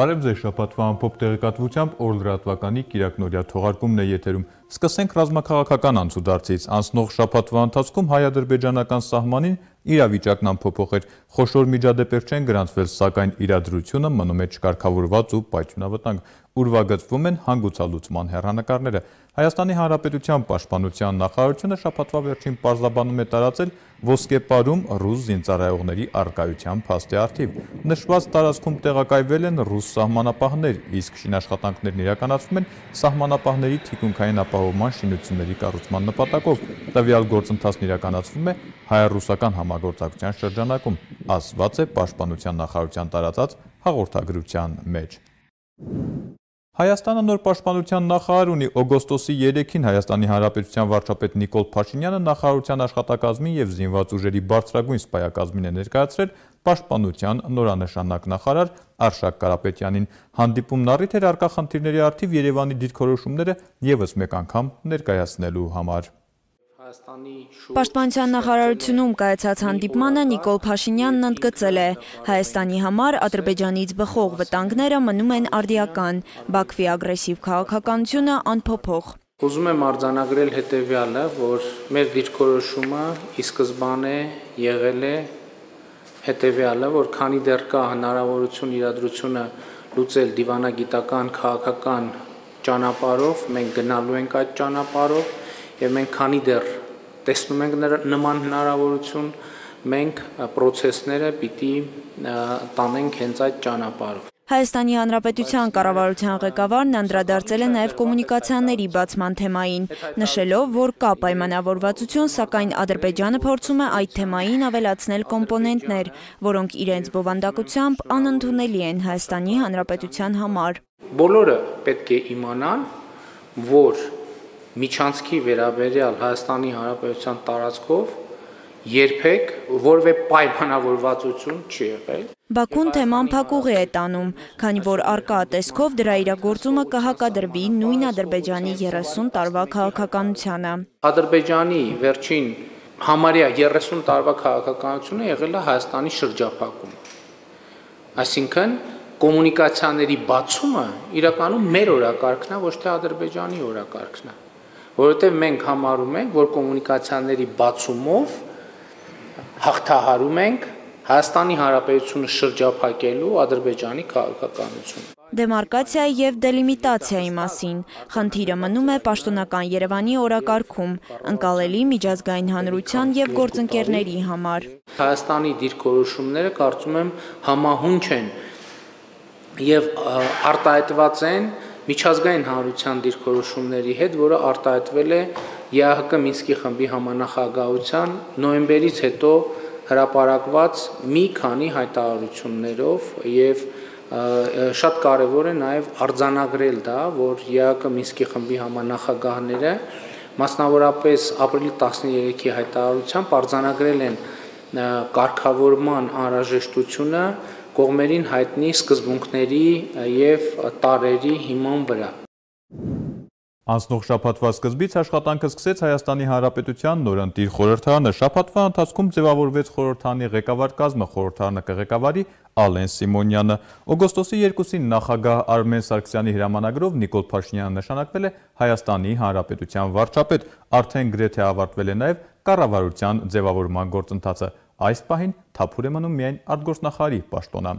Բարև ձեզ շապատվա ամփոփ տեղեկատվությամբ օր լրատվականի Կիրակնորյա թողարկումն է եթերում։ Սկսենք ռազմաքաղաքական անցուդարձից։ Անցնող շաբաթվա ընթացքում հայ-ադրբեջանական սահմանին իրավիճակն ամփոփող էր։ Խոշոր միջադեպեր չեն գրանցվել, սակայն իրադրությունը մնում է չկարգավորված ու պայթյունավտանգ ուրվագծվում են հանգուցալուծման հեռանկարները։ Հայաստանի Հանրապետության Պաշտպանության նախարարությունը շաբաթվա վերջին պարզաբանում է տարածել ոսկեպարում ռուս զինծառայողների արկայության փաստի արդիվ։ Նշված տարածքում տեղակայվել են ռուս սահմանապահներ, իսկ շինաշխատանքներն իրականացվում են սահմանապահների թիկունքային ապահովման շինությունների կառուցման նպատակով։ Տվյալ գործընթացն իրականացվում է հայ-ռուսական համագործակցության շրջանակում, ասված է Պաշտպանության նախարարության տարածած հաղորդագրության մեջ։ Հայաստանը նոր պաշտպանության նախարար ունի օգոստոսի 3-ին Հայաստանի Հանրապետության վարչապետ Նիկոլ Փաշինյանը նախարարության աշխատակազմին եւ զինված ուժերի բարձրագույն սպայակազմին է ներկայացրել պաշտպանության նորանշանակ նախարար Արշակ Կարապետյանին։ Հանդիպումն առիթ էր արկա խնդիրների արդիվ Երևանի դիրքորոշումները եւս մեկ անգամ ներկայացնելու համար։ Պաշտպանության նախարարությունում կայացած հանդիպմանը Նիկոլ Փաշինյանն ընդգծել է. Հայաստանի համար Ադրբեջանից բխող վտանգները մնում են արդիական, Բաքվի ագրեսիվ քաղաքականությունը անփոփոխ։ Ուզում եմ արձանագրել հետևյալը, որ մեր դիրքորոշումը ի սկզբանե եղել է հետևյալը, որ քանի դեռ կա հնարավորություն իրադրությունը լուծել դիվանագիտական քաղաքական ճանապարհով, մենք գնալու ենք այդ ճանապարհով եւ մենք քանի դեռ տեսնում ենք նման հնարավորություն, մենք process-ները պիտի տանենք հենց այդ ճանապարհով։ Հայաստանի Հանրապետության կառավարության ղեկավարն անդրադարձել է նաև կոմունիկացիաների բացման թեմային, նշելով, որ կա պայմանավորվածություն, սակայն Ադրբեջանը փորձում է այդ թեմային ավելացնել կոմպոնենտներ, որոնք իրենց բովանդակությամբ անընդունելի են Հայաստանի Հանրապետության համար։ Բոլորը պետք է իմանան, որ միջանցքի վերաբերյալ Հայաստանի Հանրապետության տարածքով երբեք որևէ պայմանավորվածություն չի եղել։ Բաքուն թեման փակուղի է տանում, քանի որ արկա տեսքով դրա իրագործումը կհակադրվի նույն Ադրբեջանի 30 տարվա քաղաքականությանը։ Ադրբեջանի վերջին համարյա 30 տարվա քաղաքականությունը եղել է Հայաստանի շրջափակում։ Այսինքն կոմունիկացիաների բացումը իրականում մեր օրակարգն է, ոչ թե Ադրբեջանի օրակարգն է որովհետև մենք համարում ենք, որ կոմունիկացիաների բացումով հաղթահարում ենք Հայաստանի Հանրապետությունը շրջափակելու Ադրբեջանի քաղաքականությունը։ Դեմարկացիա եւ դելիմիտացիայի մասին խնդիրը մնում է պաշտոնական Երևանի օրակարգում, ընկալելի միջազգային հանրության եւ գործընկերների համար։ Հայաստանի դիրքորոշումները կարծում եմ համահունչ են եւ արտահայտված են միջազգային հանրության դիրքորոշումների հետ, որը արտահայտվել է ԵԱՀԿ Մինսկի խմբի համանախագահության նոյեմբերից հետո հրապարակված մի քանի հայտարարություններով եւ շատ կարեւոր է նաեւ արձանագրել դա, որ ԵԱՀԿ Մինսկի խմբի համանախագահները մասնավորապես ապրիլի 13-ի հայտարարությամբ արձանագրել են կարգավորման անհրաժեշտությունը կողմերին հայտնի սկզբունքների եւ տարերի հիման վրա։ Անցնող շաբաթվա սկզբից աշխատանքը սկսեց Հայաստանի Հանրապետության նորընտիր խորհրդարանը։ Շաբաթվա ընթացքում ձևավորվեց խորհրդարանի ղեկավար կազմը, խորհրդարանը կղեկավարի Ալեն Սիմոնյանը։ Օգոստոսի 2-ին նախագահ Արմեն Սարգսյանի հրամանագրով Նիկոլ Փաշինյանը նշանակվել է Հայաստանի Հանրապետության վարչապետ։ Արդեն գրեթե ավարտվել է նաև կառավարության ձևավորման գործընթացը։ Այս պահին թափուր է մնում միայն արտգործնախարարի պաշտոնը։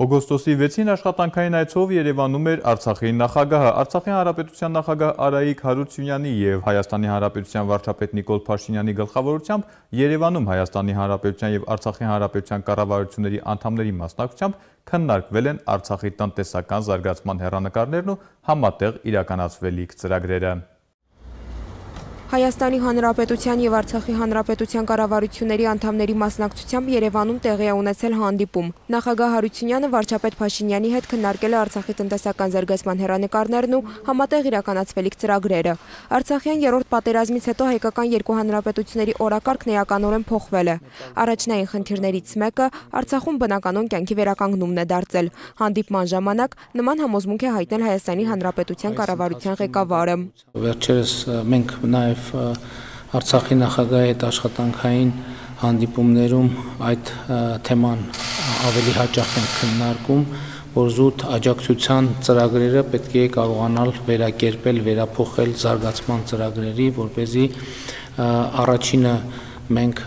Օգոստոսի 6-ին աշխատանքային այցով Երևանում էր Արցախի նախագահը։ Արցախի հանրապետության նախագահ Արայիկ Հարությունյանի եւ Հայաստանի հանրապետության վարչապետ Նիկոլ Փաշինյանի գլխավորությամբ Երևանում Հայաստանի հանրապետության եւ Արցախի հանրապետության կառավարությունների անդամների մասնակցությամբ քննարկվել են Արցախի տնտեսական զարգացման հերանեկարներն ու համատեղ իրականացվելիք ծրագրերը։ Հայաստանի Հանրապետության եւ Արցախի Հանրապետության կառավարությունների անդամների մասնակցությամբ Երևանում տեղի է ունեցել հանդիպում։ Նախագահ Հարությունյանը վարչապետ Փաշինյանի հետ քննարկել է Արցախի տնտեսական զարգացման հերանեկարներն ու համատեղ իրականացվելիք ծրագրերը։ Արցախյան երրորդ պատերազմից հետո հայկական երկու հանրապետությունների օրակարգն էականորեն փոխվել է։ Առաջնային խնդիրներից մեկը Արցախում բնականոն կյանքի վերականգնումն է դարձել։ Հանդիպման ժամանակ նման համոզմունք է հայտնել Հայաստանի Հանրապետության կառավարության ղեկավարը։ Վերջերս մենք նաև նաև Արցախի նախագահի հետ աշխատանքային հանդիպումներում այդ թեման ավելի հաճախ ենք քննարկում, որ զուտ աջակցության ծրագրերը պետք է կարողանալ վերակերպել, վերափոխել զարգացման ծրագրերի, որ เป զի առաջինը մենք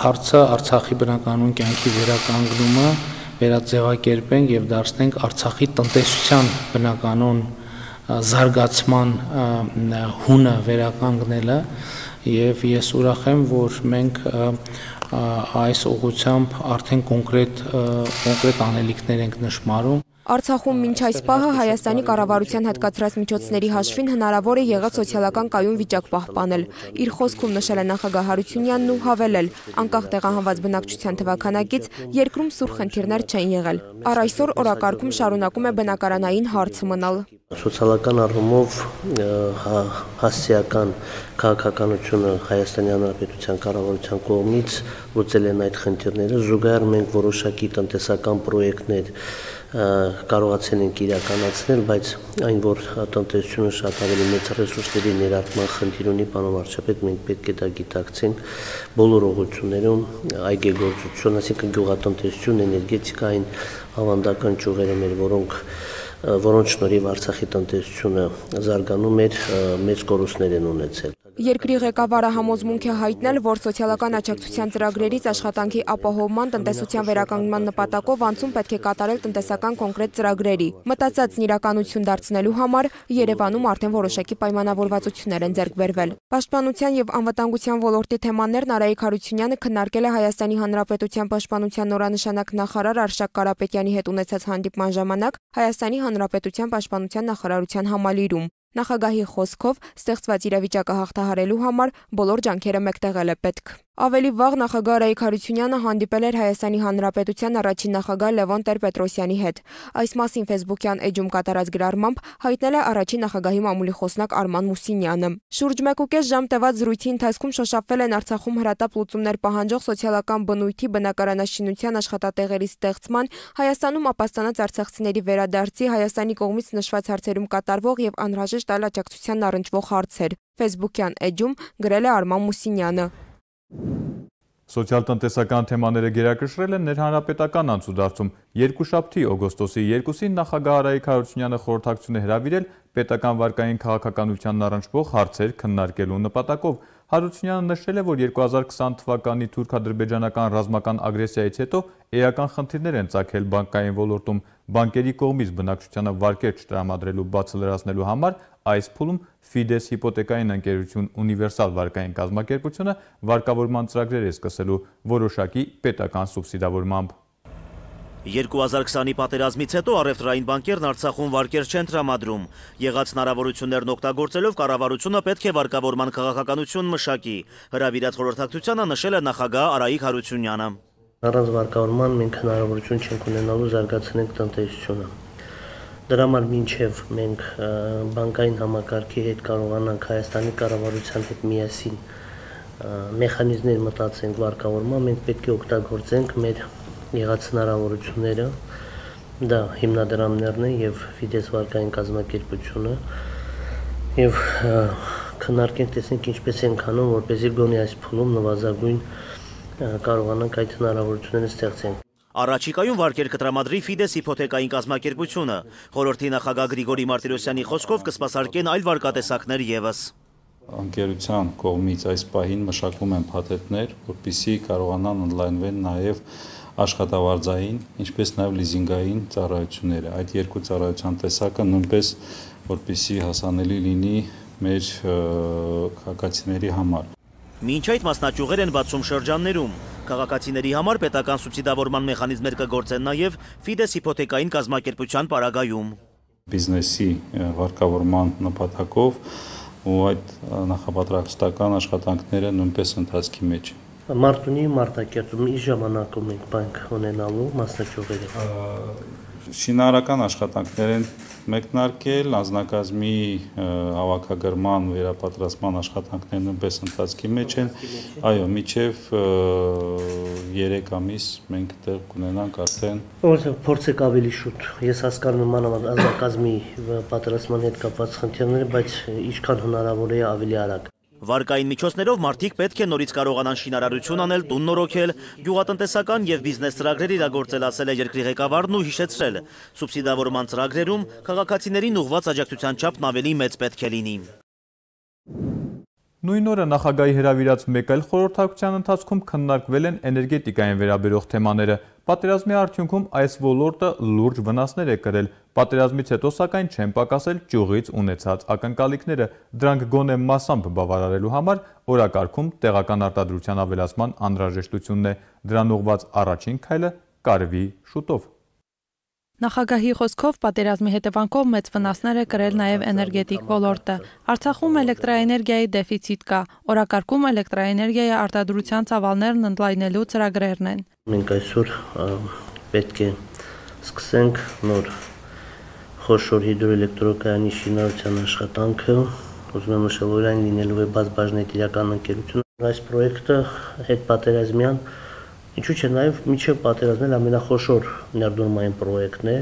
հարցը Արցախի բնականոն կյանքի վերականգնումը վերաձևակերպենք եւ դարձնենք Արցախի տնտեսության բնականոն զարգացման հունը վերականգնելը եւ ես ուրախ եմ, որ մենք այս ուղությամբ արդեն կոնկրետ կոնկրետ անելիքներ ենք նշмарում։ Արցախում մինչ այս պահը Հայաստանի կառավարության հատկացրած միջոցների հաշվին հնարավոր է եղել սոցիալական կայուն վիճակ պահպանել։ Իր խոսքում նշել է նախագահ Հարությունյանն ու հավելել, անկախ տեղահանված բնակչության թվականակից երկրում սուր խնդիրներ չեն եղել։ Առ այսօր օրակարգում շարունակում է բնակարանային հարցը մնալ։ Սոցիալական առումով հա, հասցեական քաղաքականությունը Հայաստանի Հանրապետության կառավարության կողմից լուծել են այդ խնդիրները, զուգահեռ մենք որոշակի տնտեսական պրոյեկտներ կարողացել ենք իրականացնել, բայց այն որ տնտեսությունը շատ ավելի մեծ ռեսուրսների ներարկման խնդիր ունի, պարոն վարչապետ, մենք պետք է դա գիտակցենք բոլոր ուղղություններում, այգեգործություն, այսինքն գյուղատնտեսություն, էներգետիկա այն ավանդական ճյուղերը մեր, որոնք որոնց շնորհիվ Արցախի տնտեսությունը զարգանում էր, մեծ կորուստներ են ունեցել։ Երկրի ղեկավարը համոզմունք է հայտնել, որ սոցիալական աջակցության ծրագրերից աշխատանքի ապահովման, տնտեսության վերականգնման նպատակով անցում պետք է կատարել տնտեսական կոնկրետ ծրագրերի։ Մտածածն իրականություն դարձնելու համար Երևանում արդեն որոշակի պայմանավորվածություններ են ձեռք բերվել։ Պաշտպանության եւ անվտանգության ոլորտի թեմաներն Արայիկ Հարությունյանը քննարկել է Հայաստանի Հանրապետության պաշտպանության նորանշանակ նախարար Արշակ Կարապետյանի հետ ունեցած հանդիպման ժամանակ Հայաստանի Հանրապետության պաշտպանության նախարարության համալիրում։ Նախագահի խոսքով ստեղծված իրավիճակը հաղթահարելու համար բոլոր ջանքերը մեկտեղել է պետք։ Ավելի վաղ նախագահ Ռայիկ Հարությունյանը հանդիպել էր Հայաստանի Հանրապետության առաջին նախագահ Լևոն Տեր-Պետրոսյանի հետ։ Այս մասին Facebook-յան էջում կատարած գրառմամբ հայտնել է առաջին նախագահի մամուլի խոսնակ Արման Մուսինյանը։ Շուրջ 1.5 ժամ տևած զրույցի ընթացքում շոշափվել են Արցախում հրատապ լուծումներ պահանջող սոցիալական բնույթի բնակարանաշինության աշխատատեղերի ստեղծման, Հայաստանում ապաստանած արցախցիների վերադարձի, Հայաստանի կողմից նշված հարցերում կատարվող եւ անհրաժեշտ այլ աջակցության առնչվող հարցեր։ Facebook-յան էջում գրել է Արման Մուսինյանը։ Սոցիալ-տնտեսական թեմաները գերակշռել են ներհանրապետական անցուդարձում։ Երկուշաբթի օգոստոսի 2-ին նախագահ Արայիկ Հարությունյանը խորհրդակցություն է հրավիրել պետական վարկային քաղաքականությանն առնչվող հարցեր քննարկելու նպատակով։ Հարությունյանը նշել է, որ 2020 թվականի թուրք-ադրբեջանական ռազմական ագրեսիայից հետո էական խնդիրներ են ծագել բանկային ոլորտում։ Բանկերի կողմից բնակչությանը վարկեր չտրամադրելու բացը լրացնելու համար այս փուլում Fides հիպոթեկային ընկերություն ունիվերսալ վարկային կազմակերպությունը վարկավորման ծրագրեր է սկսելու որոշակի պետական սուբսիդավորմամբ։ 2020-ի պատերազմից հետո առևտրային բանկերն Արցախում վարկեր չեն տրամադրում։ Եղած հնարավորություններն օգտագործելով կառավարությունը պետք է վարկավորման քաղաքականություն մշակի։ Հրավիրած խորհրդակցությանը նշել է նախագահ Արայիկ Հարությունյանը։ Առանց վարկավորման մենք հնարավորություն չենք ունենալու զարգացնել տնտեսությունը։ Դրա համար մինչև մենք բանկային համակարգի հետ կարողանանք Հայաստանի կառավարության հետ միասին մեխանիզմներ մտածենք վարկավորման, մենք պետք է օգտագործենք մեր եղած հնարավորությունները, դա հիմնադրամներն են եւ Fides վարկային կազմակերպությունը եւ քննարկենք տեսնենք ինչպես են քանում, որպեսզի գոնե այս փուլում նվազագույն կարողանանք այդ հնարավորությունները ստեղծենք։ Առաջիկայում վարկեր կտրամադրի Ֆիդես հիփոթեկային կազմակերպությունը։ Խորհրդի նախագահ Գրիգորի Մարտիրոսյանի խոսքով կսպասարկեն այլ վարկատեսակներ եւս։ Անկերության կողմից այս պահին մշակվում են փաթեթներ, որpիսի կարողանան ընդլայնվեն նաև աշխատավարձային, ինչպես նաև լիզինգային ծառայությունները։ Այդ երկու ծառայության տեսակը նույնպես որpիսի հասանելի լինի մեր քաղաքացիների համար։ Մինչ այդ մասնաճյուղեր են բացում շրջաններում։ Քաղաքացիների համար պետական սուբսիդավորման մեխանիզմներ կգործեն նաև Fides հիփոթեկային կազմակերպության պարագայում։ Բիզնեսի վարկավորման նպատակով ու այդ նախապատրաստական աշխատանքները նույնպես ընթացքի մեջ Մարտունի մարտակերտում ի ժամանակում ենք բանկ ունենալու մասնաճյուղերը շինարարական աշխատանքներ են մեկնարկել, անձնակազմի հավաքագրման, վերապատրաստման աշխատանքներն նույնպես ընթացքի մեջ են։ Այո, միջև 3 ամիս մենք դեռ կունենանք արդեն Որը փորձեք ավելի շուտ։ Ես հասկանում եմ անձնակազմի պատրաստման հետ կապված խնդիրները, բայց ինչքան հնարավոր է ավելի արագ։ Վարկային միջոցներով մարդիկ պետք է նորից կարողանան շինարարություն անել, տուն նորոգել, գյուղատնտեսական եւ բիզնես ծրագրեր իրագործել, ասել է երկրի ղեկավարն ու հիշեցրել։ Սուբսիդավորման ծրագրերում քաղաքացիներին ուղղված աջակցության չափն ավելի մեծ պետք է լինի։ Նույն օրը նախագահի հրավիրած մեկ այլ խորհրդակցության ընթացքում քննարկվել են էներգետիկային վերաբերող թեմաները։ Պատերազմի արդյունքում այս ոլորտը լուրջ վնասներ է կրել։ Պատերազմից հետո սակայն չեն պակասել ճյուղից ունեցած ակնկալիքները։ Դրանք գոնե մասամբ բավարարելու համար օրակարգում տեղական արտադրության ավելացման անհրաժեշտությունն է։ Դրան ուղված առաջին քայլը կարվի շուտով։ Նախագահի խոսքով պատերազմի հետևանքով մեծ վնասներ է կրել նաև էներգետիկ ոլորտը։ Արցախում էլեկտրաէներգիայի դեֆիցիտ կա։ Օրակարգում էլեկտրաէներգիայի արտադրության ծավալներն ընդլայնելու ծրագրերն են։ Մենք այսօր պետք է սկսենք նոր խոշոր հիդրոէլեկտրոկայանի շինարարության աշխատանքը։ Ուզում եմ նշել, որ այն լինելու է բաց բաժնետիրական ընկերություն։ Այս պրոյեկտը հետ պատերազմյան Ինչու՞ չէ նաև միջև պատերազմել ամենախոշոր ներդրումային պրոյեկտն է։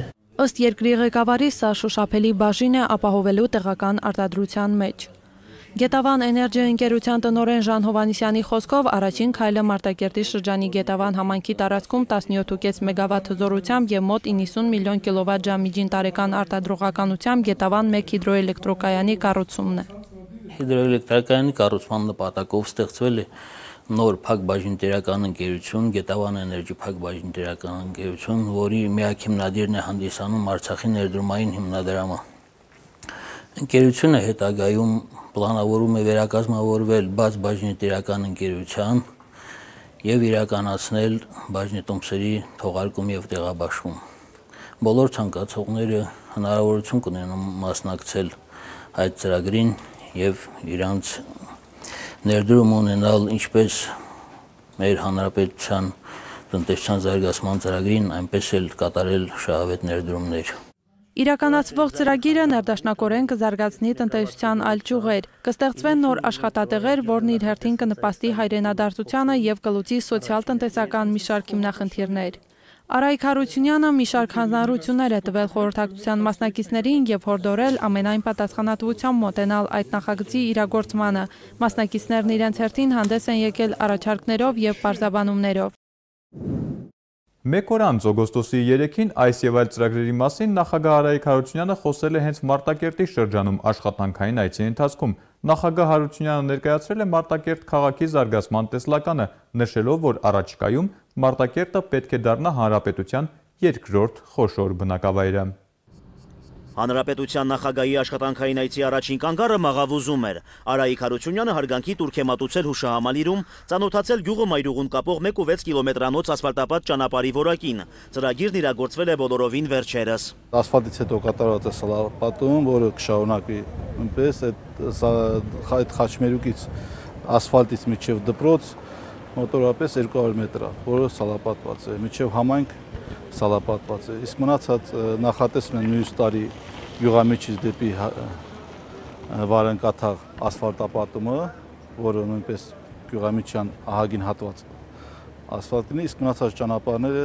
Ըստ երկրի ղեկավարի սա շոշափելի բաժին է ապահովելու տեղական արտադրության մեջ։ Գետավան էներգիա ընկերության տնօրեն Ժան Հովանիսյանի խոսքով առաջին քայլը Մարտակերտի շրջանի Գետավան համայնքի տարածքում 17.5 մեգավատ հզորությամբ եւ մոտ 90 միլիոն կիլովատ ժամիջին տարեկան արտադրողականությամբ Գետավան 1 հիդրոէլեկտրոկայանի կառուցումն է։ Հիդրոէլեկտրակայանի կառուցման նպատակով ստեղծվել է նոր փակ բաժնետերական ընկերություն, Գետավան էներգի փակ բաժնետերական ընկերություն, որի միակ հիմնադիրն է հանդիսանում Արցախի ներդրումային հիմնադրամը։ Ընկերությունը հետագայում պլանավորում է վերակազմավորվել բաց բաժնետերական ընկերության եւ իրականացնել բաժնետոմսերի թողարկում եւ տեղաբաշխում։ Բոլոր ցանկացողները հնարավորություն կունենան մասնակցել այդ ծրագրին եւ իրանց ներդրում ունենալ ինչպես մեր հանրապետության տնտեսության զարգացման ծրագրին, այնպես էլ կատարել շահավետ ներդրումներ։ Իրականացվող ծրագիրը ներդաշնակորեն կզարգացնի տնտեսության այլ ճյուղեր, կստեղծվեն նոր աշխատատեղեր, որն իր հերթին կնպաստի հայրենադարձությանը եւ կլուծի սոցիալ-տնտեսական մի շարք հիմնախնդիրներ։ Արայք Հարությունյանը մի շարք հանրություններ է տվել խորհրդակցության մասնակիցներին եւ հորդորել ամենայն պատասխանատվությամբ մոտենալ այդ նախագծի իրագործմանը։ Մասնակիցներն իրենց հերթին հանդես են եկել առաջարկներով եւ պարզաբանումներով։ Մեկ օր անց օգոստոսի 3-ին այս եւ այլ ծրագրերի մասին նախագահ Արայիկ Հարությունյանը խոսել է հենց Մարտակերտի շրջանում աշխատանքային այցի ընթացքում։ Նախագահ Հարությունյանը ներկայացրել է Մարտակերտ քաղաքի զարգացման տեսլականը, նշելով, որ առաջիկայում Մարտակերտը պետք է դառնա հանրապետության երկրորդ խոշոր բնակավայրը։ Հանրապետության նախագահի աշխատանքային այցի առաջին կանգառը մաղավուզում էր։ Արայիկ Հարությունյանը հարգանքի տուրք է մատուցել հուշահամալիրում, ծանոթացել գյուղը մայրուղուն կապող 1.6 կիլոմետրանոց ասֆալտապատ ճանապարհի որակին։ Ծրագիրն իրագործվել է բոլորովին վերջերս։ Ասֆալտից հետո կատարված է սալապատում, որը կշարունակվի նույնպես այդ խաչմերուկից ասֆալտից միջև դպրոց մոտորապես 200 մետր է, որը սալապատված է, միջև համայնք սալապատված է։ Իսկ մնացած նախատեսում են մյուս տարի Գյուղամիջից դեպի Վարենկաթաղ ասֆալտապատումը, որը նույնպես Գյուղամիջյան ահագին հատված ասֆալտինի, իսկ մնացած ճանապարհները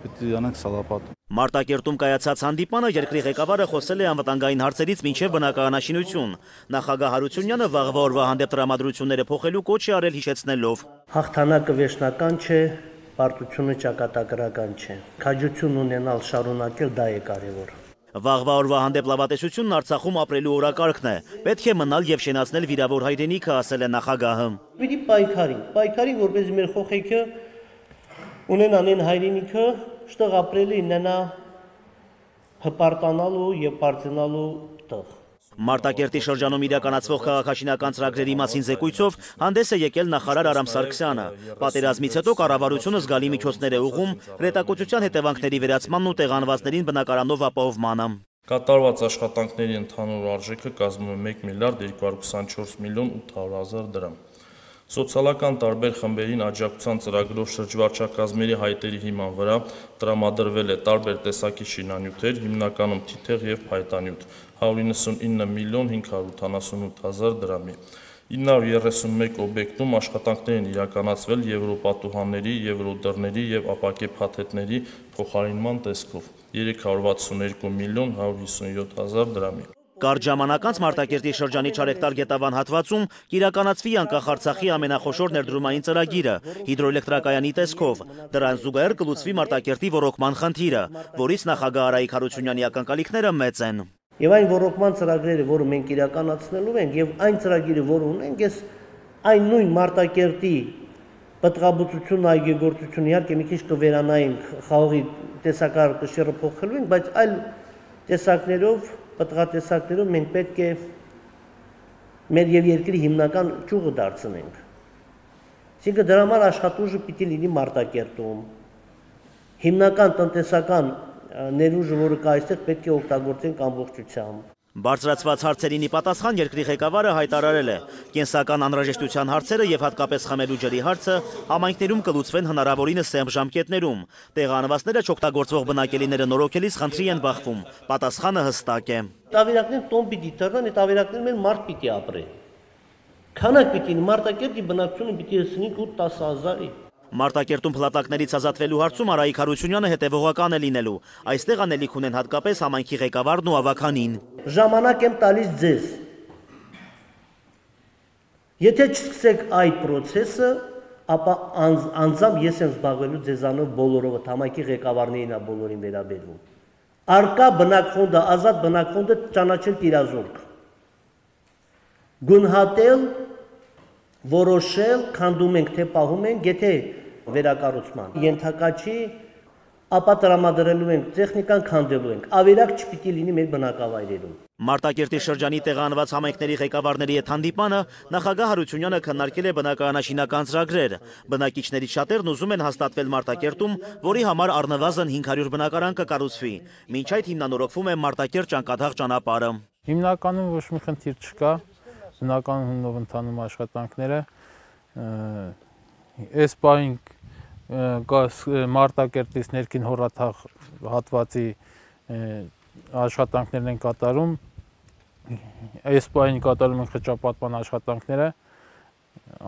պետք է անենք սալապատում։ Մարտակերտում կայացած հանդիպանը երկրի ղեկավարը խոսել է անվտանգային հարցերից մինչև բնակարանաշինություն։ Նախագահ Հարությունյանը վաղվա օրվա հանդեպ տրամադրությունները փոխելու կոչ է արել հիշեցնելով. Հաղթանակը վերջնական չէ, պարտությունը ճակատագրական չէ։ Քաջություն ունենալ շարունակել դա է կարևոր։ Վաղվա օրվա հանդեպ լավատեսությունն Արցախում ապրելու օրակարգն է։ Պետք է մնալ եւ շենացնել վիրավոր հայրենիքը, ասել է նախագահը։ Պիտի պայքարի, պայքարի, որպես մեր խոխեքը ունենան այն հայրենիքը, շտեղ ապրելի նենա հպարտանալու եւ բարձրանալու տեղ։ Մարտակերտի շրջանում իրականացվող քաղաքաշինական ծրագրերի մասին զեկույցով հանդես է եկել նախարար Արամ Սարգսյանը։ Պատերազմից հետո կառավարությունը զգալի միջոցներ է ուղում ռետակոծության հետևանքների վերացմանն ու տեղանվածներին բնակարանով ապահովմանը։ Կատարված աշխատանքների ընդհանուր արժեքը կազմում է 1 միլիարդ 224 միլիոն 800 հազար դրամ։ Սոցիալական տարբեր խմբերին աջակցության ծրագրով շրջվարչակազմերի հայտերի հիման վրա տրամադրվել է տարբեր տեսակի շինանյութեր, հիմնականում թիթեղ եւ փայտանյութ 199 միլիոն 588 հազար դրամի։ 931 օբյեկտում աշխատանքներ են իրականացվել եվրոպատուհանների, եվրոդռների եւ ապակե փաթեթների փոխարինման տեսքով 362 միլիոն 157 հազար դրամի։ Կարճ ժամանակ անց Մարտակերտի շրջանի Չարեկտար գետավան հատվածում կիրականացվի անկախ Արցախի ամենախոշոր ներդրումային ծրագիրը հիդրոէլեկտրակայանի տեսքով։ Դրան զուգահեռ կլուծվի Մարտակերտի ռոռոկման խնդիրը, որից նախագահ Արայիկ Հարությունյանի ակնկալիքները մեծ են։ Եվ այն ռոռոկման ծրագրերը, որը մենք իրականացնելու ենք, եւ այն ծրագիրը, որը ունենք, ես այն նույն Մարտակերտի պատղաբուծություն, այգեգործություն, իհարկե մի քիչ կվերանայինք խաղողի տեսակար կշիռը փոխելու ենք, բայց այլ տեսակներով պտղատեսակներով մենք պետք է մեր եւ երկրի հիմնական ճյուղը դարձնենք։ Այսինքն դրա համար աշխատուժը պիտի լինի Մարտակերտում։ Հիմնական տնտեսական ներուժը, որը կա այստեղ, պետք է օգտագործենք ամբողջությամբ։ Բարձրացված հարցերին ի պատասխան երկրի ղեկավարը հայտարարել է. կենսական անհրաժեշտության հարցերը եւ հատկապես խմելու ջրի հարցը համայնքներում կլուծվեն հնարավորինս սեմ ժամկետներում։ Տեղանվածները չօգտագործվող բնակելիները նորոգելիս խնդրի են բախվում։ Պատասխանը հստակ է։ Տավիրակներ տոն պիտի տրնան, այդ տավիրակներում էլ մարդ պիտի ապրի։ Քանակ պիտի Մարտակերտի բնակչությունը պիտի հասնի 8-10000-ի։ Մարտակերտում փլատակներից ազատվելու հարցում Արայիկ Հարությունյանը հետևողական է լինելու։ Այստեղ անելիք ունեն հատկապես համայնքի ղեկավարն ու ավականին։ Ժամանակ եմ տալիս ձեզ։ Եթե չսկսեք այդ process-ը, ապա անձ, անձամբ ես եմ զբաղվելու ձեզանով բոլորովը, համայնքի ղեկավարներին է բոլորին վերաբերվում։ Արկա բնակֆոնդը, ազատ բնակֆոնդը ճանաչել տիրազորք։ Գունհատել որոշել, քանդում ենք, թե պահում ենք, եթե վերակառուցման ենթակա չի, ապա տրամադրելու ենք տեխնիկան քանդելու ենք։ Ավերակ չպիտի լինի մեր բնակավայրերում։ Մարտակերտի շրջանի տեղանված համայնքների ղեկավարների հետ հանդիպանը նախագահ Հարությունյանը քննարկել է բնակարանաշինական ծրագրեր։ Բնակիչների շատերն ուզում են հաստատվել Մարտակերտում, որի համար առնվազն 500 բնակարան կկառուցվի։ Մինչ այդ հիմնանորոգվում է Մարտակերտ ճանկաթաղ ճանապարհը։ Հիմնականում ոչ մի խնդիր չկա, բնականությունով ընթանում աշխատանքները այս պահին Մարտակերտից ներքին հորաթաղ հատվածի աշխատանքներն են կատարում այս պահին կատարում են խճապատման աշխատանքները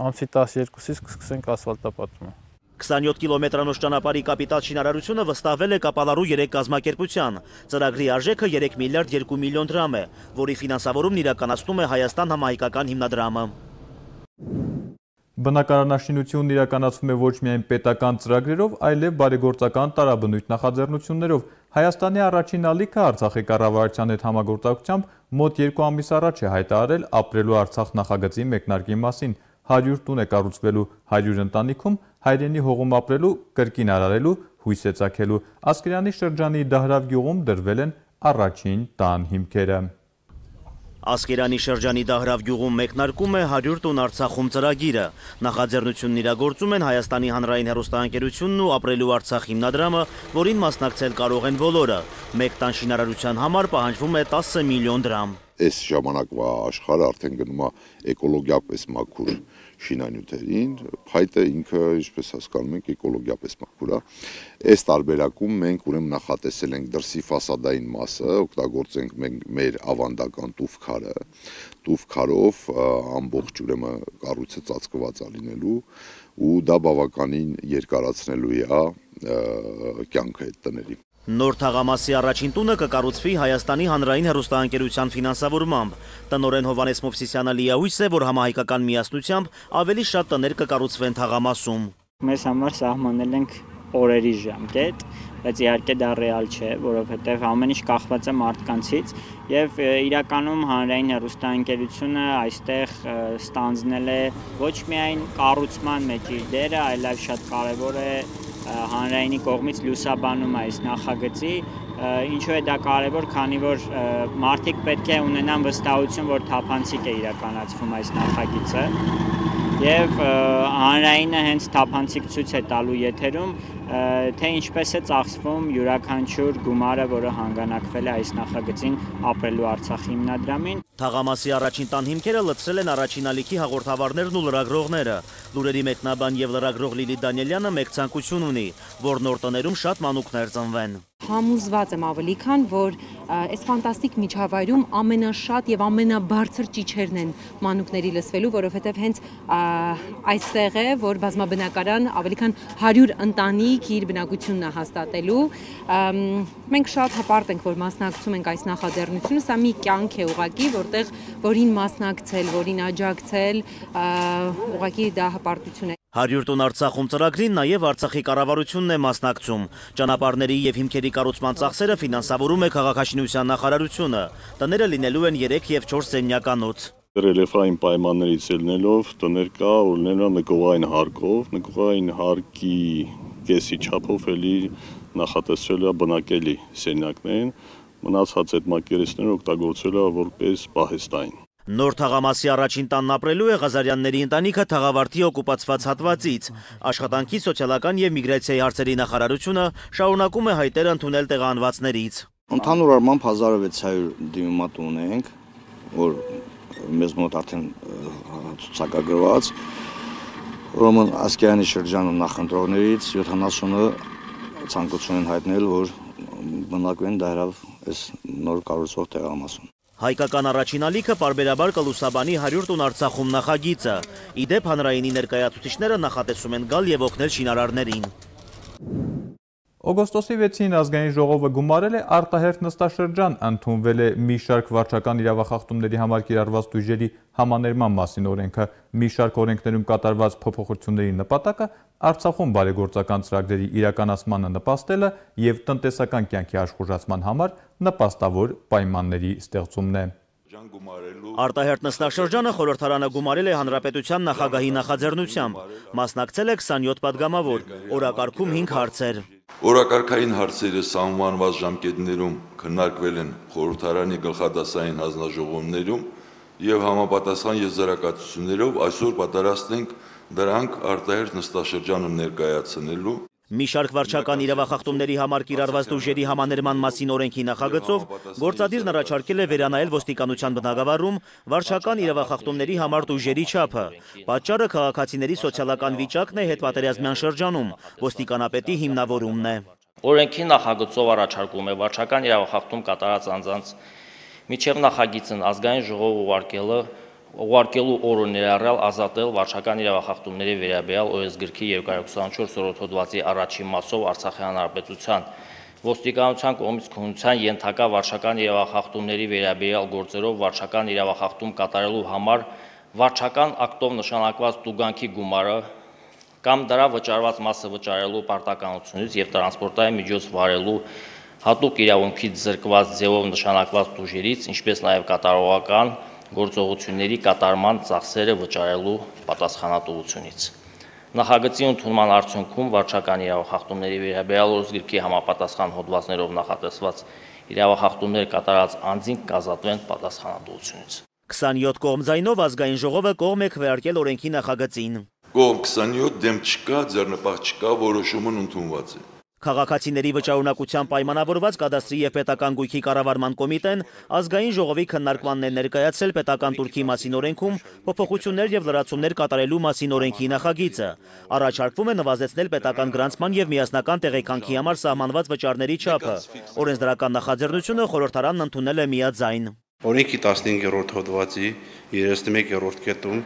ամսի 12-ից կսկսենք ասֆալտապատումը 27 կիլոմետրանոց ճանապարհի կապիտալ շինարարությունը վստահվել է կապալարու 3 կազմակերպության։ Ծրագրի արժեքը 3 միլիարդ 2 միլիոն դրամ է, որի ֆինանսավորումն իրականացնում է Հայաստան համահայկական հիմնադրամը։ Բնակարանաշինությունն իրականացվում է ոչ միայն պետական ծրագրերով, այլև բարեգործական տարաբնույթ նախաձեռնություններով։ Հայաստանի առաջին ալիքը Արցախի կառավարության հետ համագործակցությամբ մոտ 2 ամիս առաջ է հայտարարել ապրելու Արցախ նախագծի մեկնարկի մասին։ 100 տուն է կառուցվելու 100 ընտանիքում հայրենի հողում ապրելու, կրկին արարելու հույս է ցակելու։ Ասկերանի շրջանի Դահրավ գյուղում դրվել են առաջին տան հիմքերը։ Ասկերանի շրջանի Դահրավ գյուղում մեկնարկում է 100 տուն Արցախում ծրագիրը։ Նախաձեռնությունն իրագործում են Հայաստանի հանրային հեռուստաընկերությունն ու ապրելու Արցախ հիմնադրամը, որին մասնակցել կարող են բոլորը։ Մեկ տան շինարարության համար պահանջվում է 10 միլիոն դրամ այս ժամանակվա աշխարհը արդեն գնում է էկոլոգիապես մաքուր շինանյութերին, փայտը ինքը, ինչպես հասկանում ենք, էկոլոգիապես մաքուր է։ Այս տարբերակում մենք ուրեմն նախատեսել ենք դրսի ֆասադային մասը, օգտագործենք մենք մեր ավանդական տուֆքարը, տուֆքարով ամբողջ ուրեմն կառույցը ծածկված է լինելու ու դա բավականին երկարացնելու է կյանքը այդ տների։ Նոր թաղամասի առաջին տունը կկառուցվի Հայաստանի հանրային հեռուստաընկերության ֆինանսավորմամբ։ Տնորեն Հովանես Մովսիսյանը լիահույս է, որ համահայկական միասնությամբ ավելի շատ տներ կկառուցվեն թաղամասում։ Մեզ համար սահմանել ենք օրերի ժամկետ, բայց իհարկե դա ռեալ չէ, որովհետև ամեն ինչ կախված է մարդկանցից եւ իրականում հանրային հեռուստաընկերությունը այստեղ ստանձնել է ոչ միայն կառուցման մեջ իր դերը, այլև շատ կարեւոր է հանրայինի կողմից լուսաբանում այս նախագծի ինչու է դա կարևոր, քանի որ մարդիկ պետք է ունենան վստահություն, որ թափանցիկ է իրականացվում այս նախագիծը եւ հանրայինը հենց թափանցիկ ցույց է տալու եթերում թե ինչպես է ծախսվում յուրաքանչյուր գումարը, որը հանգանակվել է այս նախագծին ապրելու Արցախի հիմնադրամին։ Թաղամասի առաջին տան հիմքերը լցրել են առաջին ալիքի հաղորդավարներն ու լրագրողները։ Լուրերի մեկնաբան եւ լրագրող Լիլի Դանիելյանը մեկ ցանկություն ունի, որ նոր տներում շատ մանուկներ ծնվեն համոզված եմ ավելի քան, որ այս ֆանտաստիկ միջավայրում ամենաշատ եւ ամենաբարձր ճիչերն են մանուկների լսվելու, որովհետեւ հենց այստեղ է, որ բազմաբնակարան ավելի քան 100 ընտանիք մարդիկ իր բնակությունն է հաստատելու։ Մենք շատ հպարտ ենք, որ մասնակցում ենք այս նախաձեռնությունը, սա մի կյանք է ուղակի, որտեղ որին մասնակցել, որին աջակցել, ուղակի դա հպարտություն է։ 100 տուն Արցախում ծրագրին նաև Արցախի կառավարությունն է մասնակցում։ Ճանապարհների եւ հիմքերի կառուցման ծախսերը ֆինանսավորում է քաղաքաշինության նախարարությունը։ Տները լինելու են 3 եւ 4 սենյականոց։ Ռելիեֆային պայմաններից ելնելով տներ կա, օրներնա նկողային հարկով, նկողային հարկի կեսի չափով էլի նախատեսվել է բնակելի սենյակներն, մնացած այդ մակերեսները օգտագործել է որպես պահեստային։ Նոր թաղամասի առաջին տանն ապրելու է Ղազարյանների ընտանիքը թաղավարտի օկուպացված հատվածից։ Աշխատանքի սոցիալական եւ միգրացիայի հարցերի նախարարությունը շարունակում է հայտեր ընդունել տեղանվածներից։ Ընդհանուր առմամբ 1600 դիմումատ ունենք, որ մեզ մոտ արդեն ցուցակագրված Ռոման Ասկյանի շրջանում նախընտրողներից 70-ը ցանկություն են հայտնել, որ բնակվեն դահրավ այս նոր կառուցվող տեղամասում։ Հայկական առաջին ալիքը պարբերաբար կլուսաբանի 100 տուն Արցախում նախագիծը։ Իդեպ հանրայինի ներկայացուցիչները նախատեսում են գալ եւ օգնել շինարարներին։ Օգոստոսի 6-ին ազգային ժողովը գումարել է արտահերթ նստաշրջան, ընդունվել է մի շարք վարչական իրավախախտումների համար կիրառված դույժերի համաներման մասին օրենքը, մի շարք օրենքներում կատարված փոփոխությունների նպատակը Արցախում բարեգործական ծրագրերի իրականացմանը նպաստելը եւ տնտեսական կյանքի աշխուժացման համար նպաստավոր պայմանների ստեղծումն է գումարելու Արտահերտ նստաշրջանը խորհրդարանը գումարել է հանրապետության նախագահի նախաձեռնությամբ։ Մասնակցել է 27 падգամավոր, օրակարգում 5 հարցեր։ Օրակարգային հարցերը սահմանված ժամկետներում քննարկվել են խորհրդարանի գլխադասային հանձնաժողովներում եւ համապատասխան եզրակացություններով այսօր պատրաստ ենք դրանք արտահերտ նստաշրջանում ներկայացնելու Մի շարք վարչական իրավախախտումների համար կիրառված դուժերի համաներման մասին օրենքի նախագծով գործադիրն առաջարկել է վերանայել ոստիկանության բնագավառում վարչական իրավախախտումների համար դուժերի չափը։ Պատճառը քաղաքացիների սոցիալական վիճակն է հետպատերազմյան շրջանում, ոստիկանապետի հիմնավորումն է։ Օրենքի նախագծով առաջարկում է վարչական իրավախախտում կատարած անձանց միջև նախագիծն ազգային ժողով ուղարկելը ուղարկելու օրը ներառյալ ազատել վարչական իրավախախտումների վերաբերյալ ՕՍ գրքի 224-րդ հոդվածի առաջին մասով Արցախի հանրապետության ոստիկանության կողմից քննության ենթակա վարչական իրավախախտումների վերաբերյալ գործերով վարչական իրավախախտում կատարելու համար վարչական ակտով նշանակված տուգանքի գումարը կամ դրա վճարված մասը վճարելու պարտականությունից եւ տրանսպորտային միջոց վարելու հատուկ իրավունքից զրկված ձևով նշանակված դուժերից, ինչպես նաև կատարողական գործողությունների կատարման ծախսերը վճարելու պատասխանատվությունից։ Նախագծի ընդունման արդյունքում վարչական իրավախախտումների վերաբերյալ օրենսգրքի համապատասխան հոդվածներով նախատեսված իրավախախտումներ կատարած անձին կազատվեն պատասխանատվությունից։ 27 կողմ ձայնով ազգային ժողովը կողմ է քվեարկել օրենքի նախագծին։ Կողմ 27 դեմ չկա, ձեռնպահ չկա, որոշումն ընդունված է։ Քաղաքացիների վճարունակության պայմանավորված կադաստրի եւ պետական գույքի կառավարման կոմիտեն ազգային ժողովի քննարկմանն է ներկայացրել պետական турքի մասին օրենքում փոփոխություններ եւ լրացումներ կատարելու մասին օրենքի նախագիծը։ Առաջարկվում է նվազեցնել պետական գրանցման եւ միասնական տեղեկանքի համար սահմանված վճարների չափը։ Օրենսդրական նախաձեռնությունը խորհրդարանն ընդունել է միաձայն։ Օրենքի 15-րդ հոդվածի 31-րդ կետում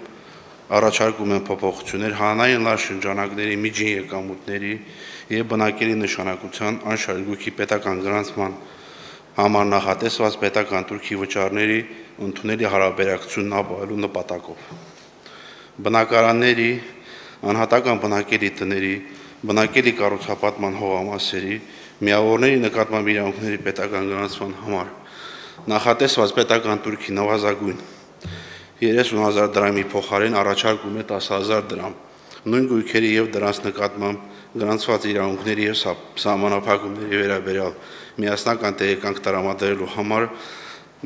առաջարկում են փոփոխություններ հանրային լար շրջանակների միջին եկամուտների եւ բնակելի նշանակության անշարժուքի պետական գրանցման համար նախատեսված պետական турքի վճարների ընդունելի հարաբերակցությունն ապահովելու նպատակով բնակարանների անհատական բնակելի տների բնակելի կառուցապատման հողամասերի միավորների նկատմամբ իրավունքների պետական գրանցման համար նախատեսված պետական турքի նվազագույն 30000 դրամի փոխարեն առաջարկում է 10000 դրամ։ Նույն գույքերի եւ դրանց նկատմամբ գրանցված իրավունքների եւ սահմանափակումների վերաբերյալ միասնական տեղեկանք տրամադրելու համար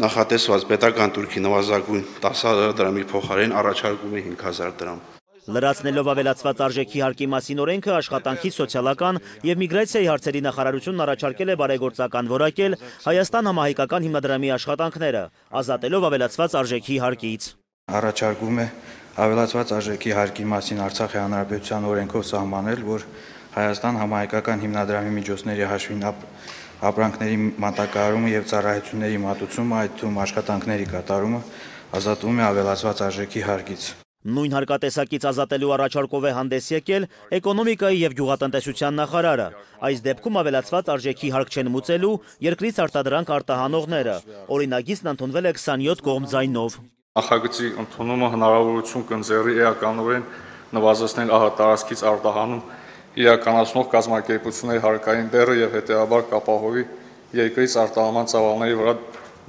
նախատեսված պետական турքի նվազագույն 10000 դրամի փոխարեն առաջարկում է 5000 դրամ։ Լրացնելով ավելացված արժեքի հարկի մասին օրենքը աշխատանքի սոցիալական եւ միգրացիայի հարցերի նախարարությունն առաջարկել է բարեգործական որակել Հայաստան համահայկական հիմնադրամի աշխատանքները, ազատելով ավելացված արժեքի հարկից առաջարկում է ավելացված արժեքի հարկի մասին Արցախի հանրապետության օրենքով սահմանել, որ Հայաստան համահայկական հիմնադրամի միջոցների հաշվին ապրանքների մատակարարումը եւ ծառայությունների մատուցումը, այդ թվում աշխատանքների կատարումը ազատվում է ավելացված արժեքի հարկից։ Նույն հարկատեսակից ազատելու առաջարկով է հանդես եկել էկոնոմիկայի եւ գյուղատնտեսության նախարարը։ Այս դեպքում ավելացված արժեքի հարկ չեն մուծելու երկրից արտադրանք արտահանողները։ Օրինագիծն ընդունվել է 27 կողմ ձայնով։ Նախագծի ընդունումը հնարավորություն կընձեռի էականորեն նվազեցնել ահա տարածքից արտահանում իրականացնող կազմակերպությունների հարկային բեռը եւ հետեւաբար կապահովի երկրից արտահանման ծավալների վրա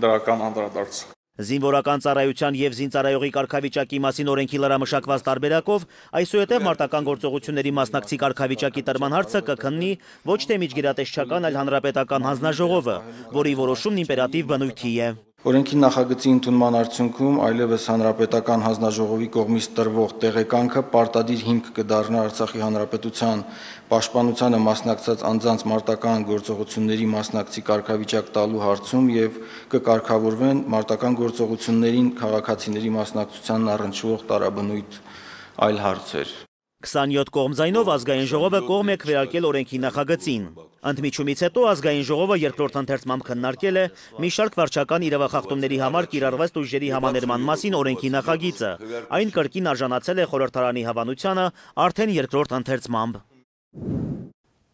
դրական անդրադարձ։ Զինվորական ծառայության եւ զինծառայողի կարգավիճակի մասին օրենքի լրամշակված տարբերակով այսուհետև մարտական գործողությունների մասնակցի կարգավիճակի տրման հարցը կքննի ոչ թե միջգերատեսչական, այլ հանրապետական հանձնաժողովը, որի որոշումն իմպերատիվ բնույթի է։ Օրենքի նախագծի ընդունման արդյունքում այլևս հանրապետական հանձնաժողովի կողմից տրվող տեղեկանքը պարտադիր հիմք կդառնա Արցախի հանրապետության պաշտպանությանը մասնակցած անձանց մարտական գործողությունների մասնակցի կարգավիճակ տալու հարցում եւ կկարգավորվեն մարտական գործողություններին քաղաքացիների մասնակցությանն առնչվող տարաբնույթ այլ հարցեր։ 27 կողմ ձայնով ազգային ժողովը կողմ է քվեարկել օրենքի նախագծին։ Ընդմիջումից հետո ազգային ժողովը երկրորդ ընթերցմամբ քննարկել է մի շարք վարչական իրավախախտումների համար կիրառված ուժերի համաներման մասին օրենքի նախագիծը։ Այն կրկին արժանացել է խորհրդարանի հավանությանը արդեն երկրորդ ընթերցմամբ։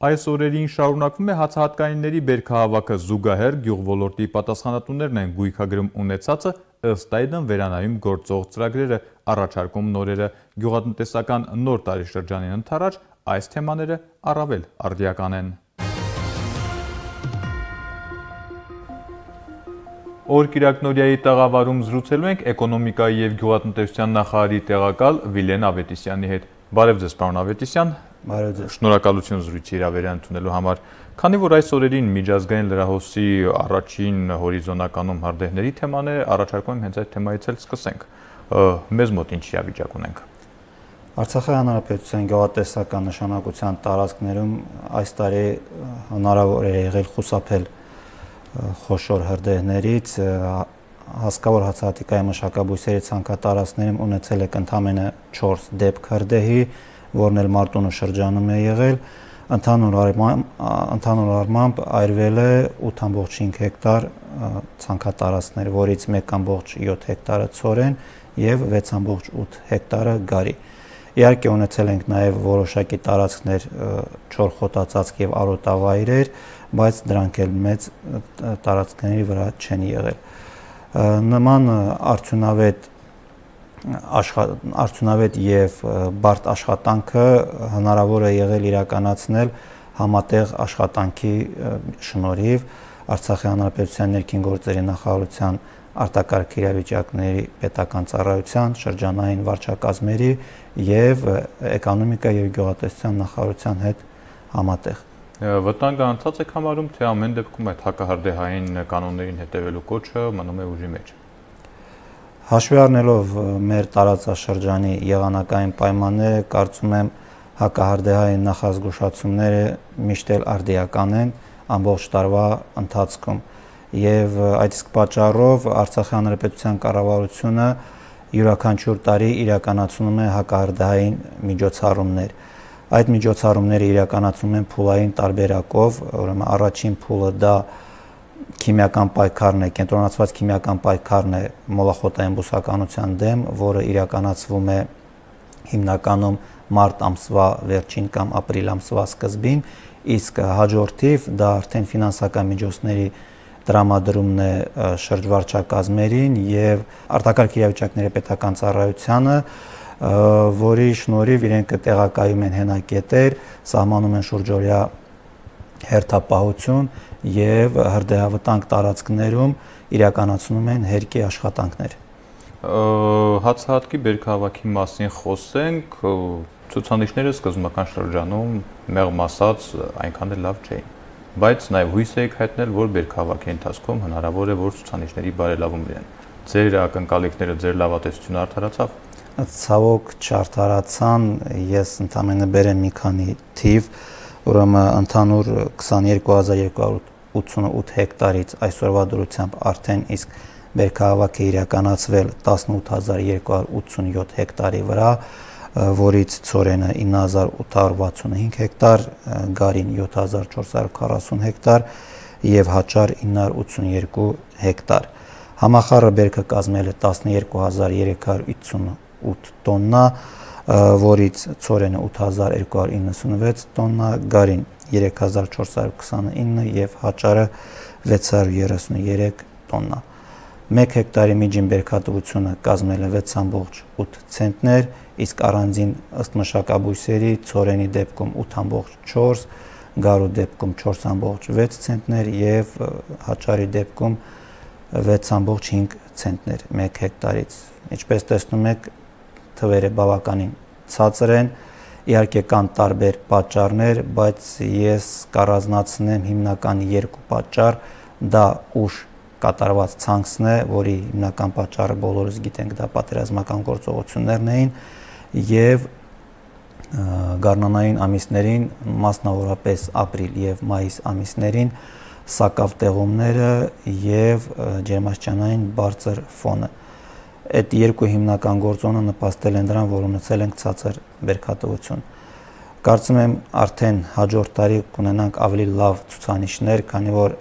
Այս օրերին շարունակվում է հացահատկանիների բերքահավաքը զուգահեռ գյուղ ոլորտի պատասխանատուներն են գույքագրում ունեցածը ըստ այդն վերանայում գործող ծրագրերը առաջարկում նորերը գյուղատնտեսական նոր տարեշրջանին ընթരാճ այս թեմաները առավել արդիական են։ Օրկիրակնորիայի տաղավարում զրուցելու ենք էկոնոմիկայի եւ գյուղատնտեսության նախարարի տեղակալ Վիլեն Ավետիսյանի հետ։ Բարև ձեզ, պարոն Ավետիսյան։ Բարև ձեզ։ Շնորհակալություն զրույցի հրավերն ընդունելու համար։ Քանի որ այս օրերին միջազգային լրահոսի առաջին հորիզոնականում հարդեհների թեման է, առաջարկում եմ հենց այդ թեմայից էլ սկսենք։ Մեզ մոտ ինչ իրավիճակ ունենք։ Արցախի հանրապետության գյուղատնտեսական նշանակության տարածքներում այս տարի հնարավոր է եղել խուսափել խոշոր հրդեհներից հասկավոր հացահատիկայի մշակաբույսերի ցանկատարածքներում ունեցել եք ընդամենը 4 դեպք հրդեհի, որն էլ մարտունու շրջանում է եղել, ընդհանուր առմամբ ընդհանուր առմամբ այրվել է 8.5 հեկտար ցանկատարածքներ, որից 1.7 հեկտարը ծորեն եւ 6.8 հեկտարը գարի։ Իհարկե ունեցել ենք նաև որոշակի տարածքներ չոր խոտածածկ եւ արոտավայրեր, բայց դրանք էլ մեծ տարածքների վրա չեն եղել։ Նման արդյունավետ արդյունավետ եւ բարդ աշխատանքը հնարավոր է եղել իրականացնել համատեղ աշխատանքի շնորհիվ Արցախի հանրապետության ներքին գործերի նախարարության արտակարգ իրավիճակների պետական ծառայության շրջանային վարչակազմերի եւ էկոնոմիկա եւ գյուղատնտեսության նախարարության հետ համատեղ վտանգը անցած եք համարում թե ամեն դեպքում այդ հակահարդեհային կանոններին հետևելու կոչը մնում է ուժի մեջ Հաշվի առնելով մեր տարածաշրջանի եղանակային պայմանները, կարծում եմ հակահարդեհային նախազգուշացումները միշտ էլ արդիական են ամբողջ տարվա ընթացքում եւ այդ իսկ պատճառով Արցախի հանրապետության կառավարությունը յուրաքանչյուր տարի իրականացնում է հակահարդեհային միջոցառումներ։ Այդ միջոցառումները իրականացում են փուլային տարբերակով, ուրեմն առաջին փուլը դա քիմիական պայքարն է, կենտրոնացված քիմիական պայքարն է մոլախոտային բուսականության դեմ, որը իրականացվում է հիմնականում մարտ ամսվա վերջին կամ ապրիլ ամսվա սկզբին, իսկ հաջորդիվ դա արդեն ֆինանսական միջոցների տրամադրումն է շրջվարչակազմերին եւ արտակարգ իրավիճակների պետական ծառայությանը, որի շնորհիվ իրենք տեղակայում են հենակետեր, սահմանում են շուրջօրյա հերթապահություն եւ հրդեհավտանգ տարածքներում իրականացնում են հերկի աշխատանքներ։ Հացահատկի բերքահավաքի մասին խոսենք, ցուցանիշները սկզբնական շրջանում մեղմ ասած այնքան էլ լավ չէին բայց նաև հույս եք հայտնել, որ բերքահավաքի ընթացքում հնարավոր է որ ցուցանիշների բարելավում լինեն։ Ձեր ակնկալիքները, ձեր լավատեսությունը արդարացավ։ Ցավոք չարթարացան, ես ընդամենը բերեմ մի քանի թիվ, ուրեմն ընդհանուր 22200 88 հեկտարից այսօրվա դրությամբ արդեն իսկ բերքահավաք է իրականացվել 18287 հեկտարի վրա, որից ծորենը 9865 հեկտար, գարին 7440 հեկտար եւ հաճար 982 հեկտար։ Համախառը բերքը կազմել է 12350 8 տոննա, որից ծորենը 8296 տոննա, գարին 3429 եւ հաճարը 633 տոննա։ 1 հեկտարի միջին բերքատվությունը կազմել է 6.8 ցենտներ, իսկ առանձին ըստ մշակաբույսերի ծորենի դեպքում 8.4, գարու դեպքում 4.6 ցենտներ եւ հաճարի դեպքում 6.5 ցենտներ 1 հեկտարից։ Ինչպես տեսնում եք, թվերը բավականին ցածր են։ Իհարկե կան տարբեր պատճառներ, բայց ես կառանձնացնեմ հիմնական երկու պատճառ, դա ուշ կատարված ցանքսն է, որի հիմնական պատճառը բոլորս գիտենք, դա պատերազմական գործողություններն էին եւ գարնանային ամիսներին, մասնավորապես ապրիլ եւ մայիս ամիսներին սակավ տեղումները եւ ջերմաստիճանային բարձր ֆոնը այդ երկու հիմնական գործոնը նպաստել են դրան, որ ունեցել ենք ցածր բերքատվություն։ Կարծում եմ արդեն հաջորդ տարի կունենանք ավելի լավ ցուցանիշներ, քանի որ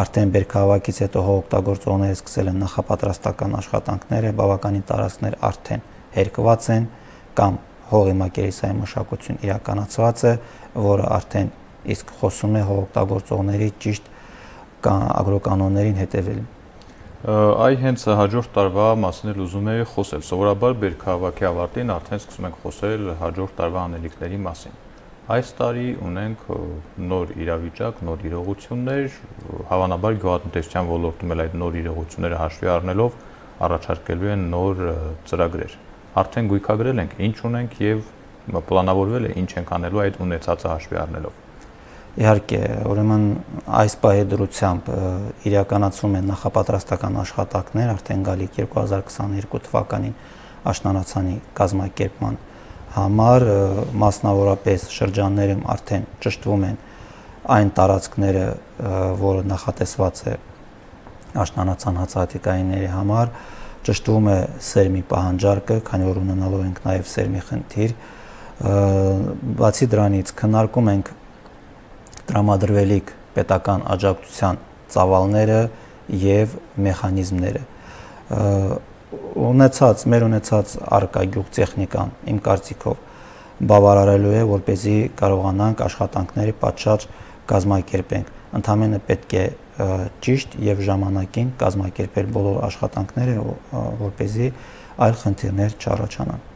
արդեն բերքահավաքից հետո հողօգտագործողները սկսել են նախապատրաստական աշխատանքները, բավականին տարածքներ արդեն հերկված են կամ հողի մակերեսային մշակություն իրականացված է, որը արդեն իսկ խոսում է հողօգտագործողների ճիշտ ագրոկանոններին հետևելու Այ հենց հաջորդ տարվա մասին էլ ուզում եի խոսել։ Սովորաբար բերքահավաքի ավարտին արդեն սկսում ենք խոսել հաջորդ տարվա անելիքների մասին։ Այս տարի ունենք նոր իրավիճակ, նոր իրողություններ, հավանաբար գյուղատնտեսության ոլորտում էլ այդ նոր իրողությունները հաշվի առնելով առաջարկելու են նոր ծրագրեր։ Արդեն գույքագրել ենք ինչ ունենք եւ պլանավորվել է ինչ ենք անելու այդ ունեցածը հաշվի առնելով։ Իհարկե, ուրեմն այս պահի դրությամբ իրականացում են նախապատրաստական աշխատանքներ արդեն գալիք 2022 թվականին աշնանացանի կազմակերպման համար մասնավորապես շրջաններում արդեն ճշտվում են այն տարածքները, որը նախատեսված է աշնանացան հացահատիկայինների համար, ճշտվում է սերմի պահանջարկը, քանի որ ունենալու ենք նաև սերմի խնդիր։ Բացի դրանից քննարկում ենք տրամադրվելիք պետական աջակցության ծավալները եւ մեխանիզմները ունեցած մեր ունեցած արկա գյուղ տեխնիկան իմ կարծիքով բավարարելու է որ เป զի կարողանանք աշխատանքների պատշաճ կազմակերպենք ընդհանրապես պետք է ճիշտ եւ ժամանակին կազմակերպել բոլոր աշխատանքները որ เป զի այլ խնդիրներ չառաջանան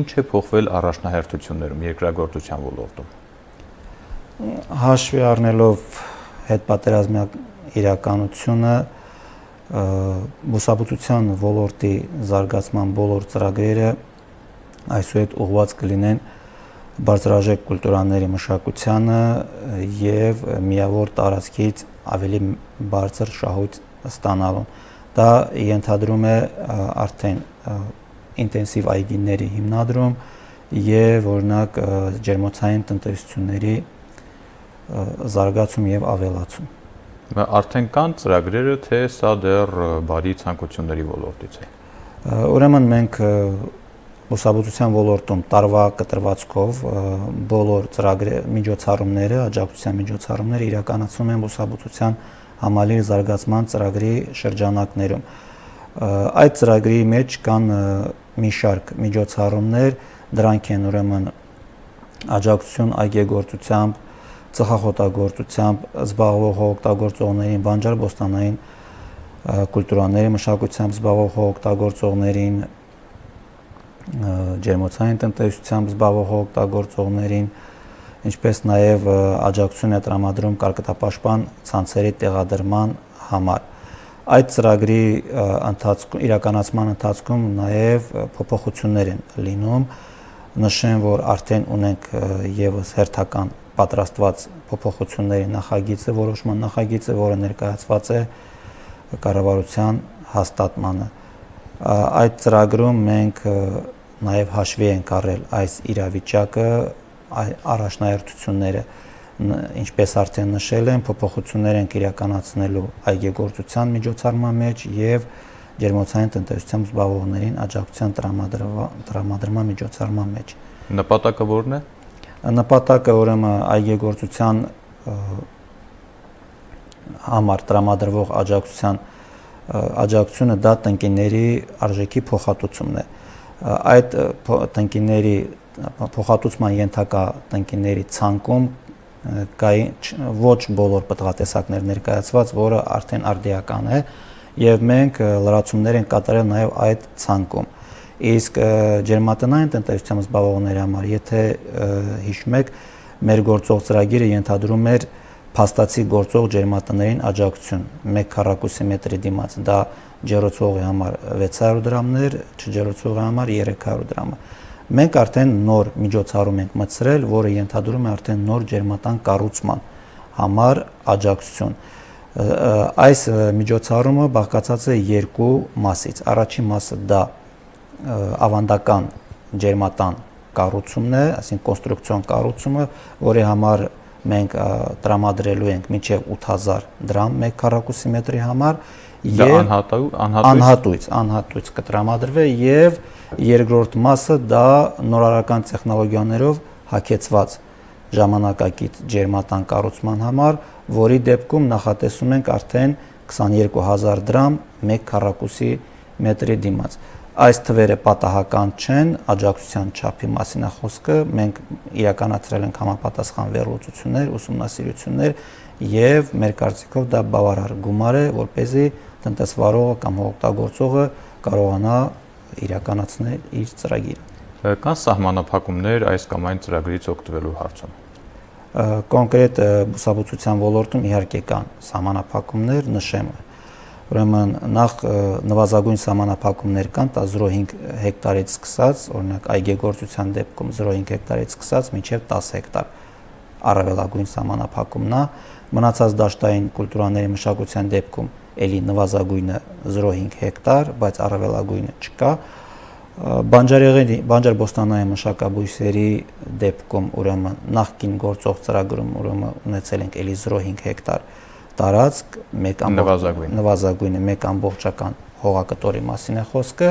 ինչ է փոխվել առաջնահերթություններում երկրագործության ոլորտում հաշվի առնելով հետ պատերազմյա իրականությունը բուսաբուծության ոլորտի զարգացման բոլոր ծրագրերը այսուհետ ուղղված կլինեն բարձրաժեք կուլտուրաների մշակությանը եւ միավոր տարածքից ավելի բարձր շահույթ ստանալուն։ Դա ենթադրում է արդեն ինտենսիվ այգիների հիմնադրում եւ օրինակ ջերմոցային տնտեսությունների զարգացում եւ ավելացում։ Արդեն կան ծրագրերը, թե սա դեռ բարի ցանկությունների ոլորտից է։ Ուրեմն մենք ուսաբուծության ոլորտում տարվա կտրվածքով բոլոր ծրագրի միջոցառումները, աջակցության միջոցառումները իրականացում են ուսաբուծության համալիր զարգացման ծրագրի շրջանակներում։ Այդ ծրագրի մեջ կան մի շարք միջոցառումներ, դրանք են ուրեմն աջակցություն այգեգործությամբ, ծխախոտագործությամբ զբաղվող հողօգտագործողներին, բանջարբոստանային կուլտուրաների մշակությամբ զբաղվող հողօգտագործողներին, ջերմոցային տնտեսությամբ զբաղվող հողօգտագործողներին, ինչպես նաև աջակցություն է տրամադրում կարկտապաշտպան ցանցերի տեղադրման համար։ Այդ ծրագրի ընթացքում իրականացման ընթացքում նաև փոփոխություններ են լինում։ Նշեմ, որ արդեն ունենք եւս հերթական պատրաստված փոփոխությունների նախագիծը, որոշման նախագիծը, որը ներկայացված է կառավարության հաստատմանը։ Այդ ծրագրում մենք նաև հաշվի ենք առել այս իրավիճակը, առաջնահերթությունները, ինչպես արդեն նշել եմ, փոփոխություններ ենք իրականացնելու այգեգործության միջոցառման մեջ եւ ջերմոցային տնտեսությամբ զբաղվողներին աջակցության տրամադրման միջոցառման մեջ։ Նպատակը ո՞րն է նպատակը ուրեմն այգեգործության համար տրամադրվող աջակցության աջակցությունը դա տնկիների արժեքի փոխհատուցումն է այդ տնկիների փոխհատուցման ենթակա տնկիների ցանկում կային ոչ բոլոր պտղատեսակներ ներկայացված, որը արդեն արդիական է եւ մենք լրացումներ են կատարել նաեւ այդ ցանկում։ Իսկ ջերմատնային տնտեսությամբ զբաղվողների համար, եթե հիշում եք, մեր գործող ծրագիրը ենթադրում էր փաստացի գործող ջերմատներին աջակցություն 1 քառակուսի մետրի դիմաց դա ջերոցողի համար 600 դրամներ, չջերոցողի համար 300 դրամ։ Մենք արդեն նոր միջոցառում ենք մտցրել, որը ենթադրում է արդեն նոր ջերմատան կառուցման համար աջակցություն։ Այս միջոցառումը բաղկացած է երկու մասից։ Առաջին մասը դա ավանդական ջերմատան կառուցումն է, այսինքն կոնստրուկցիոն կառուցումը, որի համար մենք տրամադրելու ենք մինչև 8000 դրամ 1 քառակուսի մետրի համար եւ անհատույց անհատույց անհատույց կտրամադրվի եւ երկրորդ մասը դա նորարարական տեխնոլոգիաներով հագեցված ժամանակակից ջերմատան կառուցման համար, որի դեպքում նախատեսում ենք արդեն 22000 դրամ 1 քառակուսի մետրի դիմաց այս թվերը պատահական չեն, աջակցության չափի մասին է խոսքը, մենք իրականացրել ենք համապատասխան վերլուծություններ, ուսումնասիրություններ եւ մեր կարծիքով դա բավարար գումար է, որ เป զի տնտեսվարողը կամ օգտագործողը կարողանա իրականացնել իր ծրագիրը։ Կան սահմանափակումներ այս կամ այն ծրագրից օգտվելու հարցում կոնկրետ բուսաբուծության ոլորտում իհարկե կան սահմանափակումներ, նշեմ Ուրեմն նախ նվազագույն սահմանափակումներ կան 0.5 հեկտարից սկսած, օրինակ այգեգործության դեպքում 0.5 հեկտարից սկսած մինչև 10 հեկտար առավելագույն սահմանափակումն է, մնացած դաշտային կուլտուրաների մշակության դեպքում ելի նվազագույնը 0.5 հեկտար, բայց առավելագույնը չկա։ Բանջարեղենի, բանջարբոստանային մշակաբույսերի դեպքում ուրեմն նախկին գործող ծրագրում ուրեմն ունեցել ենք ելի 0.5 հեկտար տարածք, մեկ նվազագույն նվազագույնը մեկ ամբողջական հողակտորի մասին է խոսքը,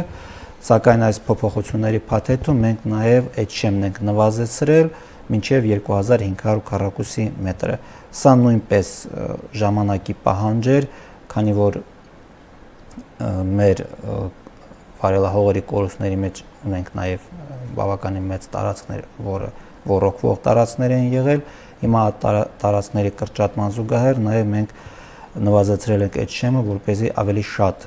սակայն այս փոփոխությունների փաթեթում մենք նաև այդ շեմն ենք նվազեցրել մինչև 2500 քառակուսի մետրը։ Սա նույնպես ժամանակի պահանջ էր, քանի որ մեր վարելահողերի կորուստների մեջ ունենք նաև բավականին մեծ տարածքներ, որը ռոռոկվող տարածքներ են եղել, Հիմա տարածքների կրճատման զուգահեռ նաև մենք նվազեցրել ենք այդ շեմը, որպեսզի ավելի շատ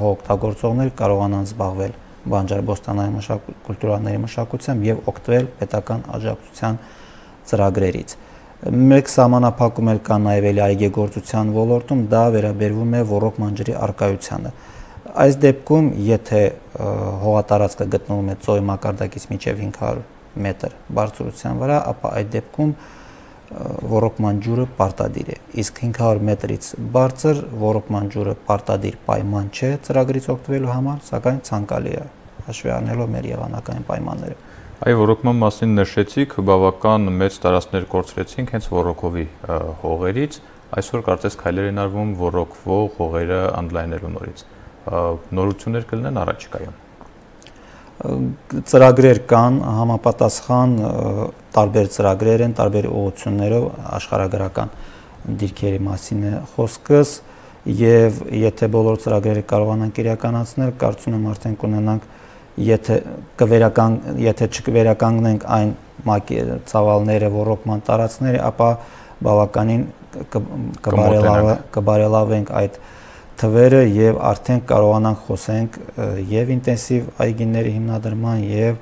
հողօգտագործողներ կարողանան զբաղվել բանջարբոստանային մշակույթի մշակությամբ եւ օգտվել պետական աջակցության ծրագրերից։ Մեկ սահմանափակում էլ կա նաև էլի այգեգործության ոլորտում, դա վերաբերվում է ռոռոկ մանջրի արկայությանը։ Այս դեպքում, եթե հողատարածքը գտնվում է ծոյ մակարդակից մինչև 500 մետր բարձրության վրա, ապա այդ դեպքում ռոռոկման ջուրը պարտադիր է։ Իսկ 500 մետրից բարձր ռոռոկման ջուրը պարտադիր պայման չէ ծրագրից օգտվելու համար, սակայն ցանկալի է հաշվի առնելով մեր եղանակային պայմանները։ Այ ռոռոկման մասին նշեցիք, բավական մեծ տարածքներ կորցրեցինք հենց ռոռոկովի հողերից, այսօր կարծես քայլեր են արվում ռոռոկվող հողերը անդլայնելու նորից։ Նորություններ կլինեն առաջիկայում ծրագրեր կան համապատասխան տարբեր ծրագրեր են տարբեր ուղղություններով աշխարհագրական դիրքերի մասին է խոսքս եւ եթե բոլոր ծրագրերը կարողանանք իրականացնել կարծում եմ արդեն կունենանք եթե կվերական եթե չկվերականգնենք այն ծավալները ռոռոկման տարածքները ապա բավականին կբարելավ կբարելավենք այդ թվերը եւ արդեն կարողանանք խոսենք եւ ինտենսիվ այգիների հիմնադրման եւ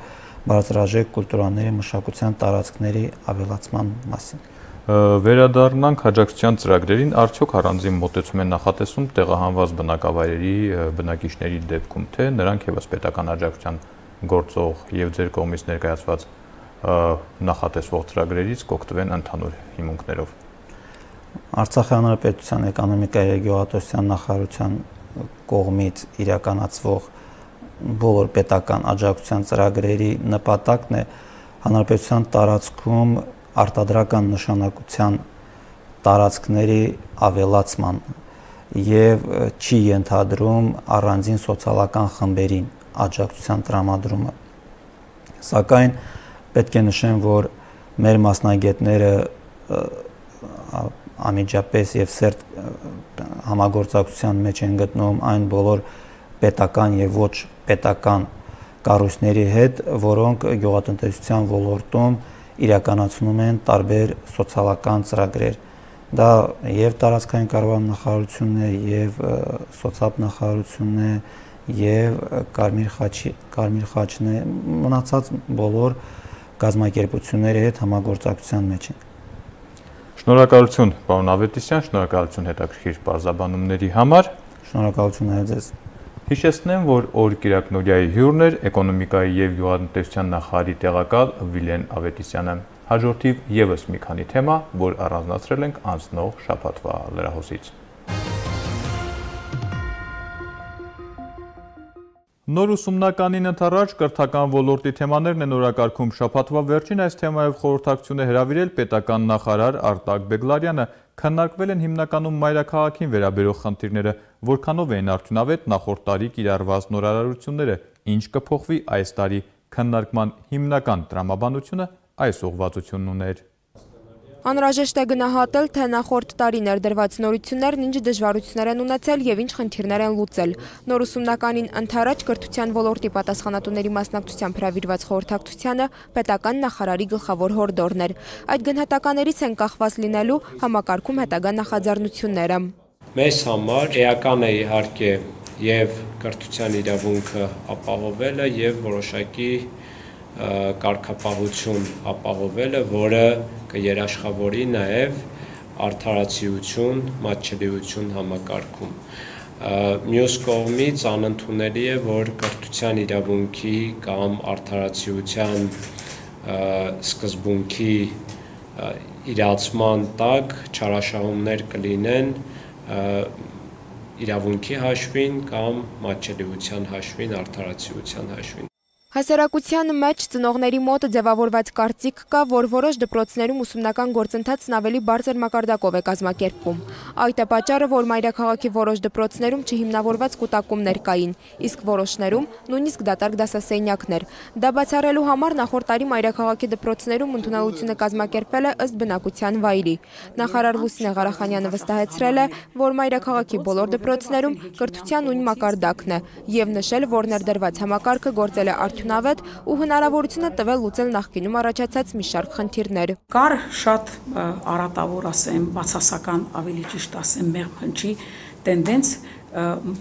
բարձրաժեք կուլտուրաների մշակության տարածքների ավելացման մասին վերադառնանք աջակցության ծրագրերին արդյոք առանձին մոտեցում են նախատեսում տեղահանված բնակավայրերի բնակիչների դեպքում թե նրանք եւս պետական աջակցության գործող եւ ձեր կողմից ներկայացված նախատեսվող ծրագրերից կօգտվեն ընդհանուր հիմունքներով Արցախի հանրապետության էկոնոմիկայի եւ գյուղատնտեսության նախարարության կողմից իրականացվող բոլոր պետական աջակցության ծրագրերի նպատակն է հանրապետության տարածքում արտադրական նշանակության տարածքների ավելացման եւ չի ենթադրում առանձին սոցիալական խմբերին աջակցության տրամադրումը սակայն պետք է նշեմ որ մեր մասնագետները անմիջապես եւ սերտ համագործակցության մեջ են գտնվում այն բոլոր պետական եւ ոչ պետական կառույցների հետ, որոնք գյուղատնտեսության ոլորտում իրականացնում են տարբեր սոցիալական ծրագրեր։ Դա եւ տարածքային կառավարման նախարարությունն է, եւ սոցիալ նախարարությունն է, եւ Կարմիր խաչի Կարմիր խաչն է, մնացած բոլոր գազམ་ակերպությունների հետ համագործակցության մեջ ենք։ Շնորհակալություն, պարոն Ավետիսյան, շնորհակալություն հետաքրքիր բարձաբանումների համար։ Շնորհակալություն հայ ձեզ։ Հիշեցնեմ, որ օր Կիրակնորիայի հյուրն էր էկոնոմիկայի եւ գյուղատնտեսության նախարարի տեղակալ Վիլեն Ավետիսյանը։ Հաջորդիվ եւս մի քանի թեմա, որ առանձնացրել ենք անցնող շաբաթվա լրահոսից։ Նոր ուսումնականին ընթառաջ կրթական ոլորտի թեմաներն են օրակարգում շաբաթվա վերջին այս թեմայով խորհրդակցություն է հրավիրել պետական նախարար Արտակ Բեգլարյանը, քննարկվել են հիմնականում մայրաքաղաքին վերաբերող խնդիրները, որքանով էին արդյունավետ նախորդ տարի կիրառված նորարարությունները, ինչ կփոխվի այս տարի։ Քննարկման հիմնական տրամաբանությունը այս ուղղվածությունն ուներ։ Անհրաժեշտ է գնահատել, թե նախորդ տարի ներդրված նորություններն ինչ դժվարություններ են ունեցել եւ ինչ խնդիրներ են լուծել։ Նոր ուսումնականին ընթരാճ կրթության ոլորտի պատասխանատուների մասնակցությամբ հրավիրված խորհրդակցությանը պետական նախարարի գլխավոր հորդորն էր։ Այդ գնահատականներից են կախված լինելու համակարգում հետագա նախաձեռնությունները։ Մեզ համար էական է իհարկե եւ կրթության իրավունքը ապահովելը եւ որոշակի կարգապահություն ապահովելը, որը կերաշխավորի նաև արդարացիություն, մատչելիություն համակարգում։ Մյուս կողմից անընդունելի է, որ կրթության իրավունքի կամ արդարացիության սկզբունքի իրացման տակ չարաշահումներ կլինեն իրավունքի հաշվին կամ մատչելիության հաշվին, արդարացիության հաշվին։ Հասարակության մեջ ծնողների մոտ ձևավորված կարծիք կա, որ որոշ դպրոցներում ուսումնական գործընթացն ավելի բարձր մակարդակով է կազմակերպվում։ Այդ է պատճառը, որ մայրաքաղաքի որոշ դպրոցներում չհիմնավորված կուտակումներ կային, իսկ որոշներում նույնիսկ դատարկ դասասենյակներ։ Դա բացառելու համար նախորդ տարի մայրաքաղաքի դպրոցներում ընդունելությունը կազմակերպվել է ըստ բնակության վայրի։ Նախարար Լուսինե Ղարախանյանը վստահեցրել է, որ մայրաքաղաքի բոլոր դպրոցներում կրթության նույն մակարդակն է եւ նշել, որ ներդրված համակարգը գործել է արդյունավետ ու հնարավորություն է տվել լուծել նախկինում առաջացած մի շարք խնդիրներ։ Կար շատ արատավոր ասեմ, բացասական, ավելի ճիշտ ասեմ, մեղմ հնչի տենդենց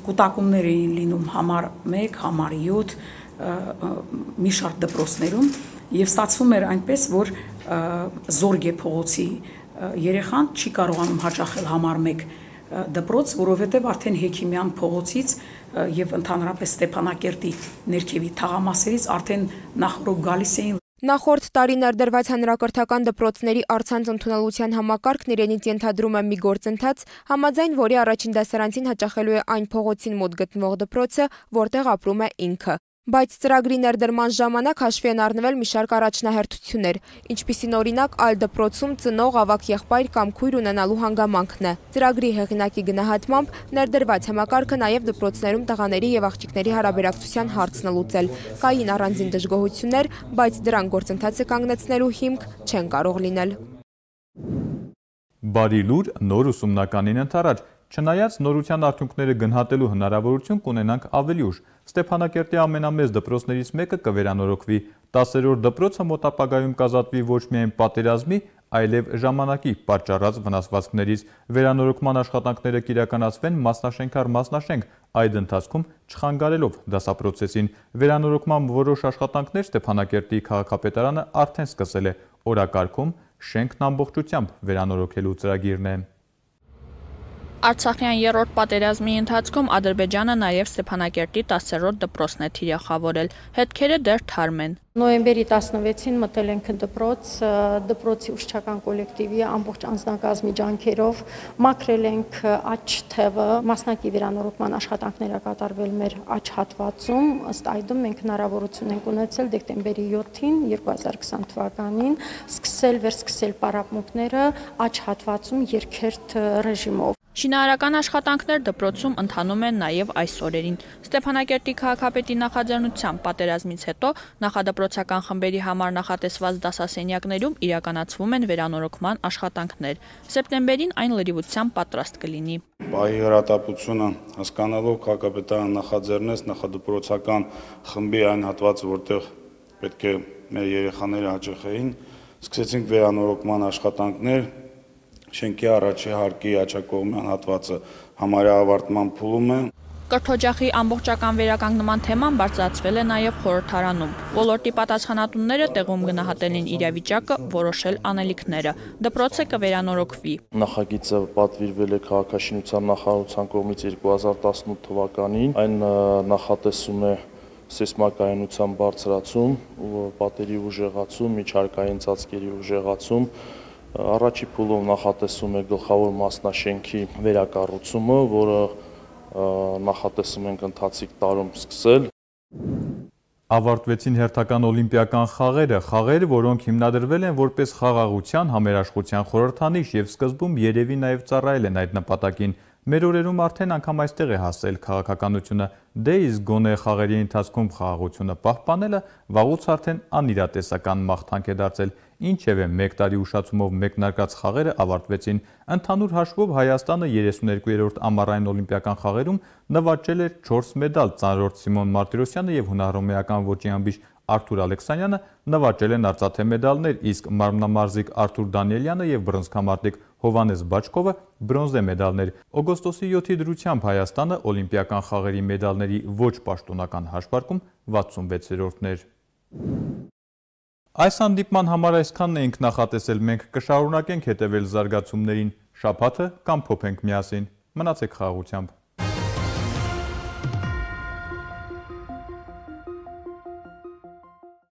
կուտակումներ էին լինում համար 1, համար 7 մի շարք դպրոցներում եւ ստացվում էր այնպես, որ Զորգե փողոցի երեխան չի կարողանում հաճախել համար 1 դպրոց, որովհետև արդեն Հեքիմյան փողոցից եւ ընդհանրապես Ստեփանակերտի ներքևի թաղամասերից արդեն նախորդ գալիս էին Նախորդ տարի ներդրված հանրակրթական դպրոցների առցանց ընդունելության համակարգն իրենից ենթադրում է մի գործընթաց, համաձայն որի առաջին դասարանցին հաճախելու է այն փողոցին մոտ գտնվող դպրոցը, որտեղ ապրում է ինքը։ Բայց ծրագրի ներդրման ժամանակ հաշվի են առնվել մի շարք առաջնահերթություններ, ինչպիսին օրինակ այլ դպրոցում ծնող ավակ եղբայր կամ քույր ունենալու հանգամանքն է։ Ծրագրի հեղինակի գնահատմամբ ներդրված համակարգը նաև դպրոցներում տղաների եւ աղջիկների հարաբերակցության հարցն լուծել։ Կային առանձին դժգոհություններ, բայց դրան գործընթացը կանգնեցնելու հիմք չեն կարող լինել։ Բարի լուր նոր ուսումնականին ընթരാճ Չնայած նորության արդյունքները գնահատելու հնարավորություն կունենանք ավելի ուշ, Ստեփանակերտի ամենամեծ դպրոցներից մեկը կվերանորոգվի։ 10-րդ դպրոցը մոտ ապագայում կազատվի ոչ միայն պատերազմի, այլև ժամանակի պատճառած վնասվածքներից վերանորոգման աշխատանքները կիրականացվեն մասնաշենք առ մասնաշենք, այդ ընթացքում չխանգարելով դասապրոցեսին։ Վերանորոգման որոշ աշխատանքներ Ստեփանակերտի քաղաքապետարանը արդեն սկսել է օրակարգում շենքն ամբողջությամբ վերանորոգելու ծրագիրն է։ Արցախյան երրորդ պատերազմի ընթացքում Ադրբեջանը նաև Ստեփանակերտի 10-րդ դպրոցն է թիրախավորել։ Հետքերը դեռ թարմ են։ Նոյեմբերի 16-ին մտել ենք դպրոց, դպրոցի ուսուցչական կոլեկտիվի ամբողջ անձնակազմի ջանքերով մաքրել ենք աճ թևը, մասնակի վերանորոգման աշխատանքները կատարվել մեր աճ հատվածում, ըստ այդմ մենք հնարավորություն ենք ունեցել դեկտեմբերի 7-ին 2020 թվականին սկսել վերսկսել պարապմունքները աճ հատվածում երկերտ ռեժիմով Շինարարական աշխատանքներ դպրոցում ընթանում են նաև այս օրերին։ Ստեփանակերտի քաղաքապետի նախաձեռնությամբ պատերազմից հետո նախադպրոցական խմբերի համար նախատեսված դասասենյակներում իրականացվում են վերանորոգման աշխատանքներ։ Սեպտեմբերին այն լրիվությամբ պատրաստ կլինի։ Բահի հրատապությունը հասկանալով քաղաքապետարան նախաձեռնեց նախադպրոցական խմբի այն հատվածը, որտեղ պետք է մեր երեխաները հաճախեին, սկսեցինք վերանորոգման աշխատանքներ, շենքի առաջի հարկի աչակողմյան հատվածը համարյա ավարտման փուլում է։ Կրթօջախի ամբողջական վերականգնման թեման բարձրացվել է նաև խորհրդարանում։ Ոլորտի պատասխանատունները տեղում գնահատել են իրավիճակը, որոշել անելիքները։ Դպրոցը կվերանորոգվի։ Նախագիծը պատվիրվել է քաղաքաշինության նախարարության կողմից 2018 թվականին։ Այն նախատեսում է սեյսմակայունության բարձրացում, պատերի ուժեղացում, միջարկային ծածկերի ուժեղացում, Առաջի փուլով նախատեսում է գլխավոր մասնաշենքի վերակառուցումը, որը նախատեսում ենք ընթացիկ տարում սկսել։ Ավարտվեցին հերթական օլիմպիական խաղերը, խաղեր, որոնք հիմնադրվել են որպես խաղաղության, համերաշխության խորհրդանիշ եւ սկզբում երևի նաեւ ծառայել են այդ նպատակին։ Մեր օրերում արդեն անգամ այստեղ է հասել քաղաքականությունը, դե իսկ գոնե խաղերի ընթացքում խաղաղությունը պահպանելը վաղուց արդեն անիրատեսական մաղթանք է դարձել։ Ինչևէ, մեկ տարի ուշացումով մեկնարկած խաղերը ավարտվեցին։ Ընդհանուր հաշվով Հայաստանը 32-րդ ամառային օլիմպիական խաղերում նվաճել էր 4 մեդալ, ծանրորդ Սիմոն Մարտիրոսյանը եւ հունահռոմեական ոճի ամբիջ Արթուր Ալեքսանյանը նվաճել են արծաթե մեդալներ, իսկ մարմնամարզիկ Արթուր Դանիելյանը եւ բռնցքամարտիկ Հովանես Բաչկովը բրոնզե մեդալներ։ Օգոստոսի 7-ի դրությամբ Հայաստանը օլիմպիական խաղերի մեդալների ոչ պաշտոնական հաշվարկում 66-րդն էր։ Այս հանդիպման համար այսքանն էինք նախատեսել, մենք կշարունակենք հետևել զարգացումներին, շաբաթը կամ փոփենք միասին։ Մնացեք խաղաղությամբ։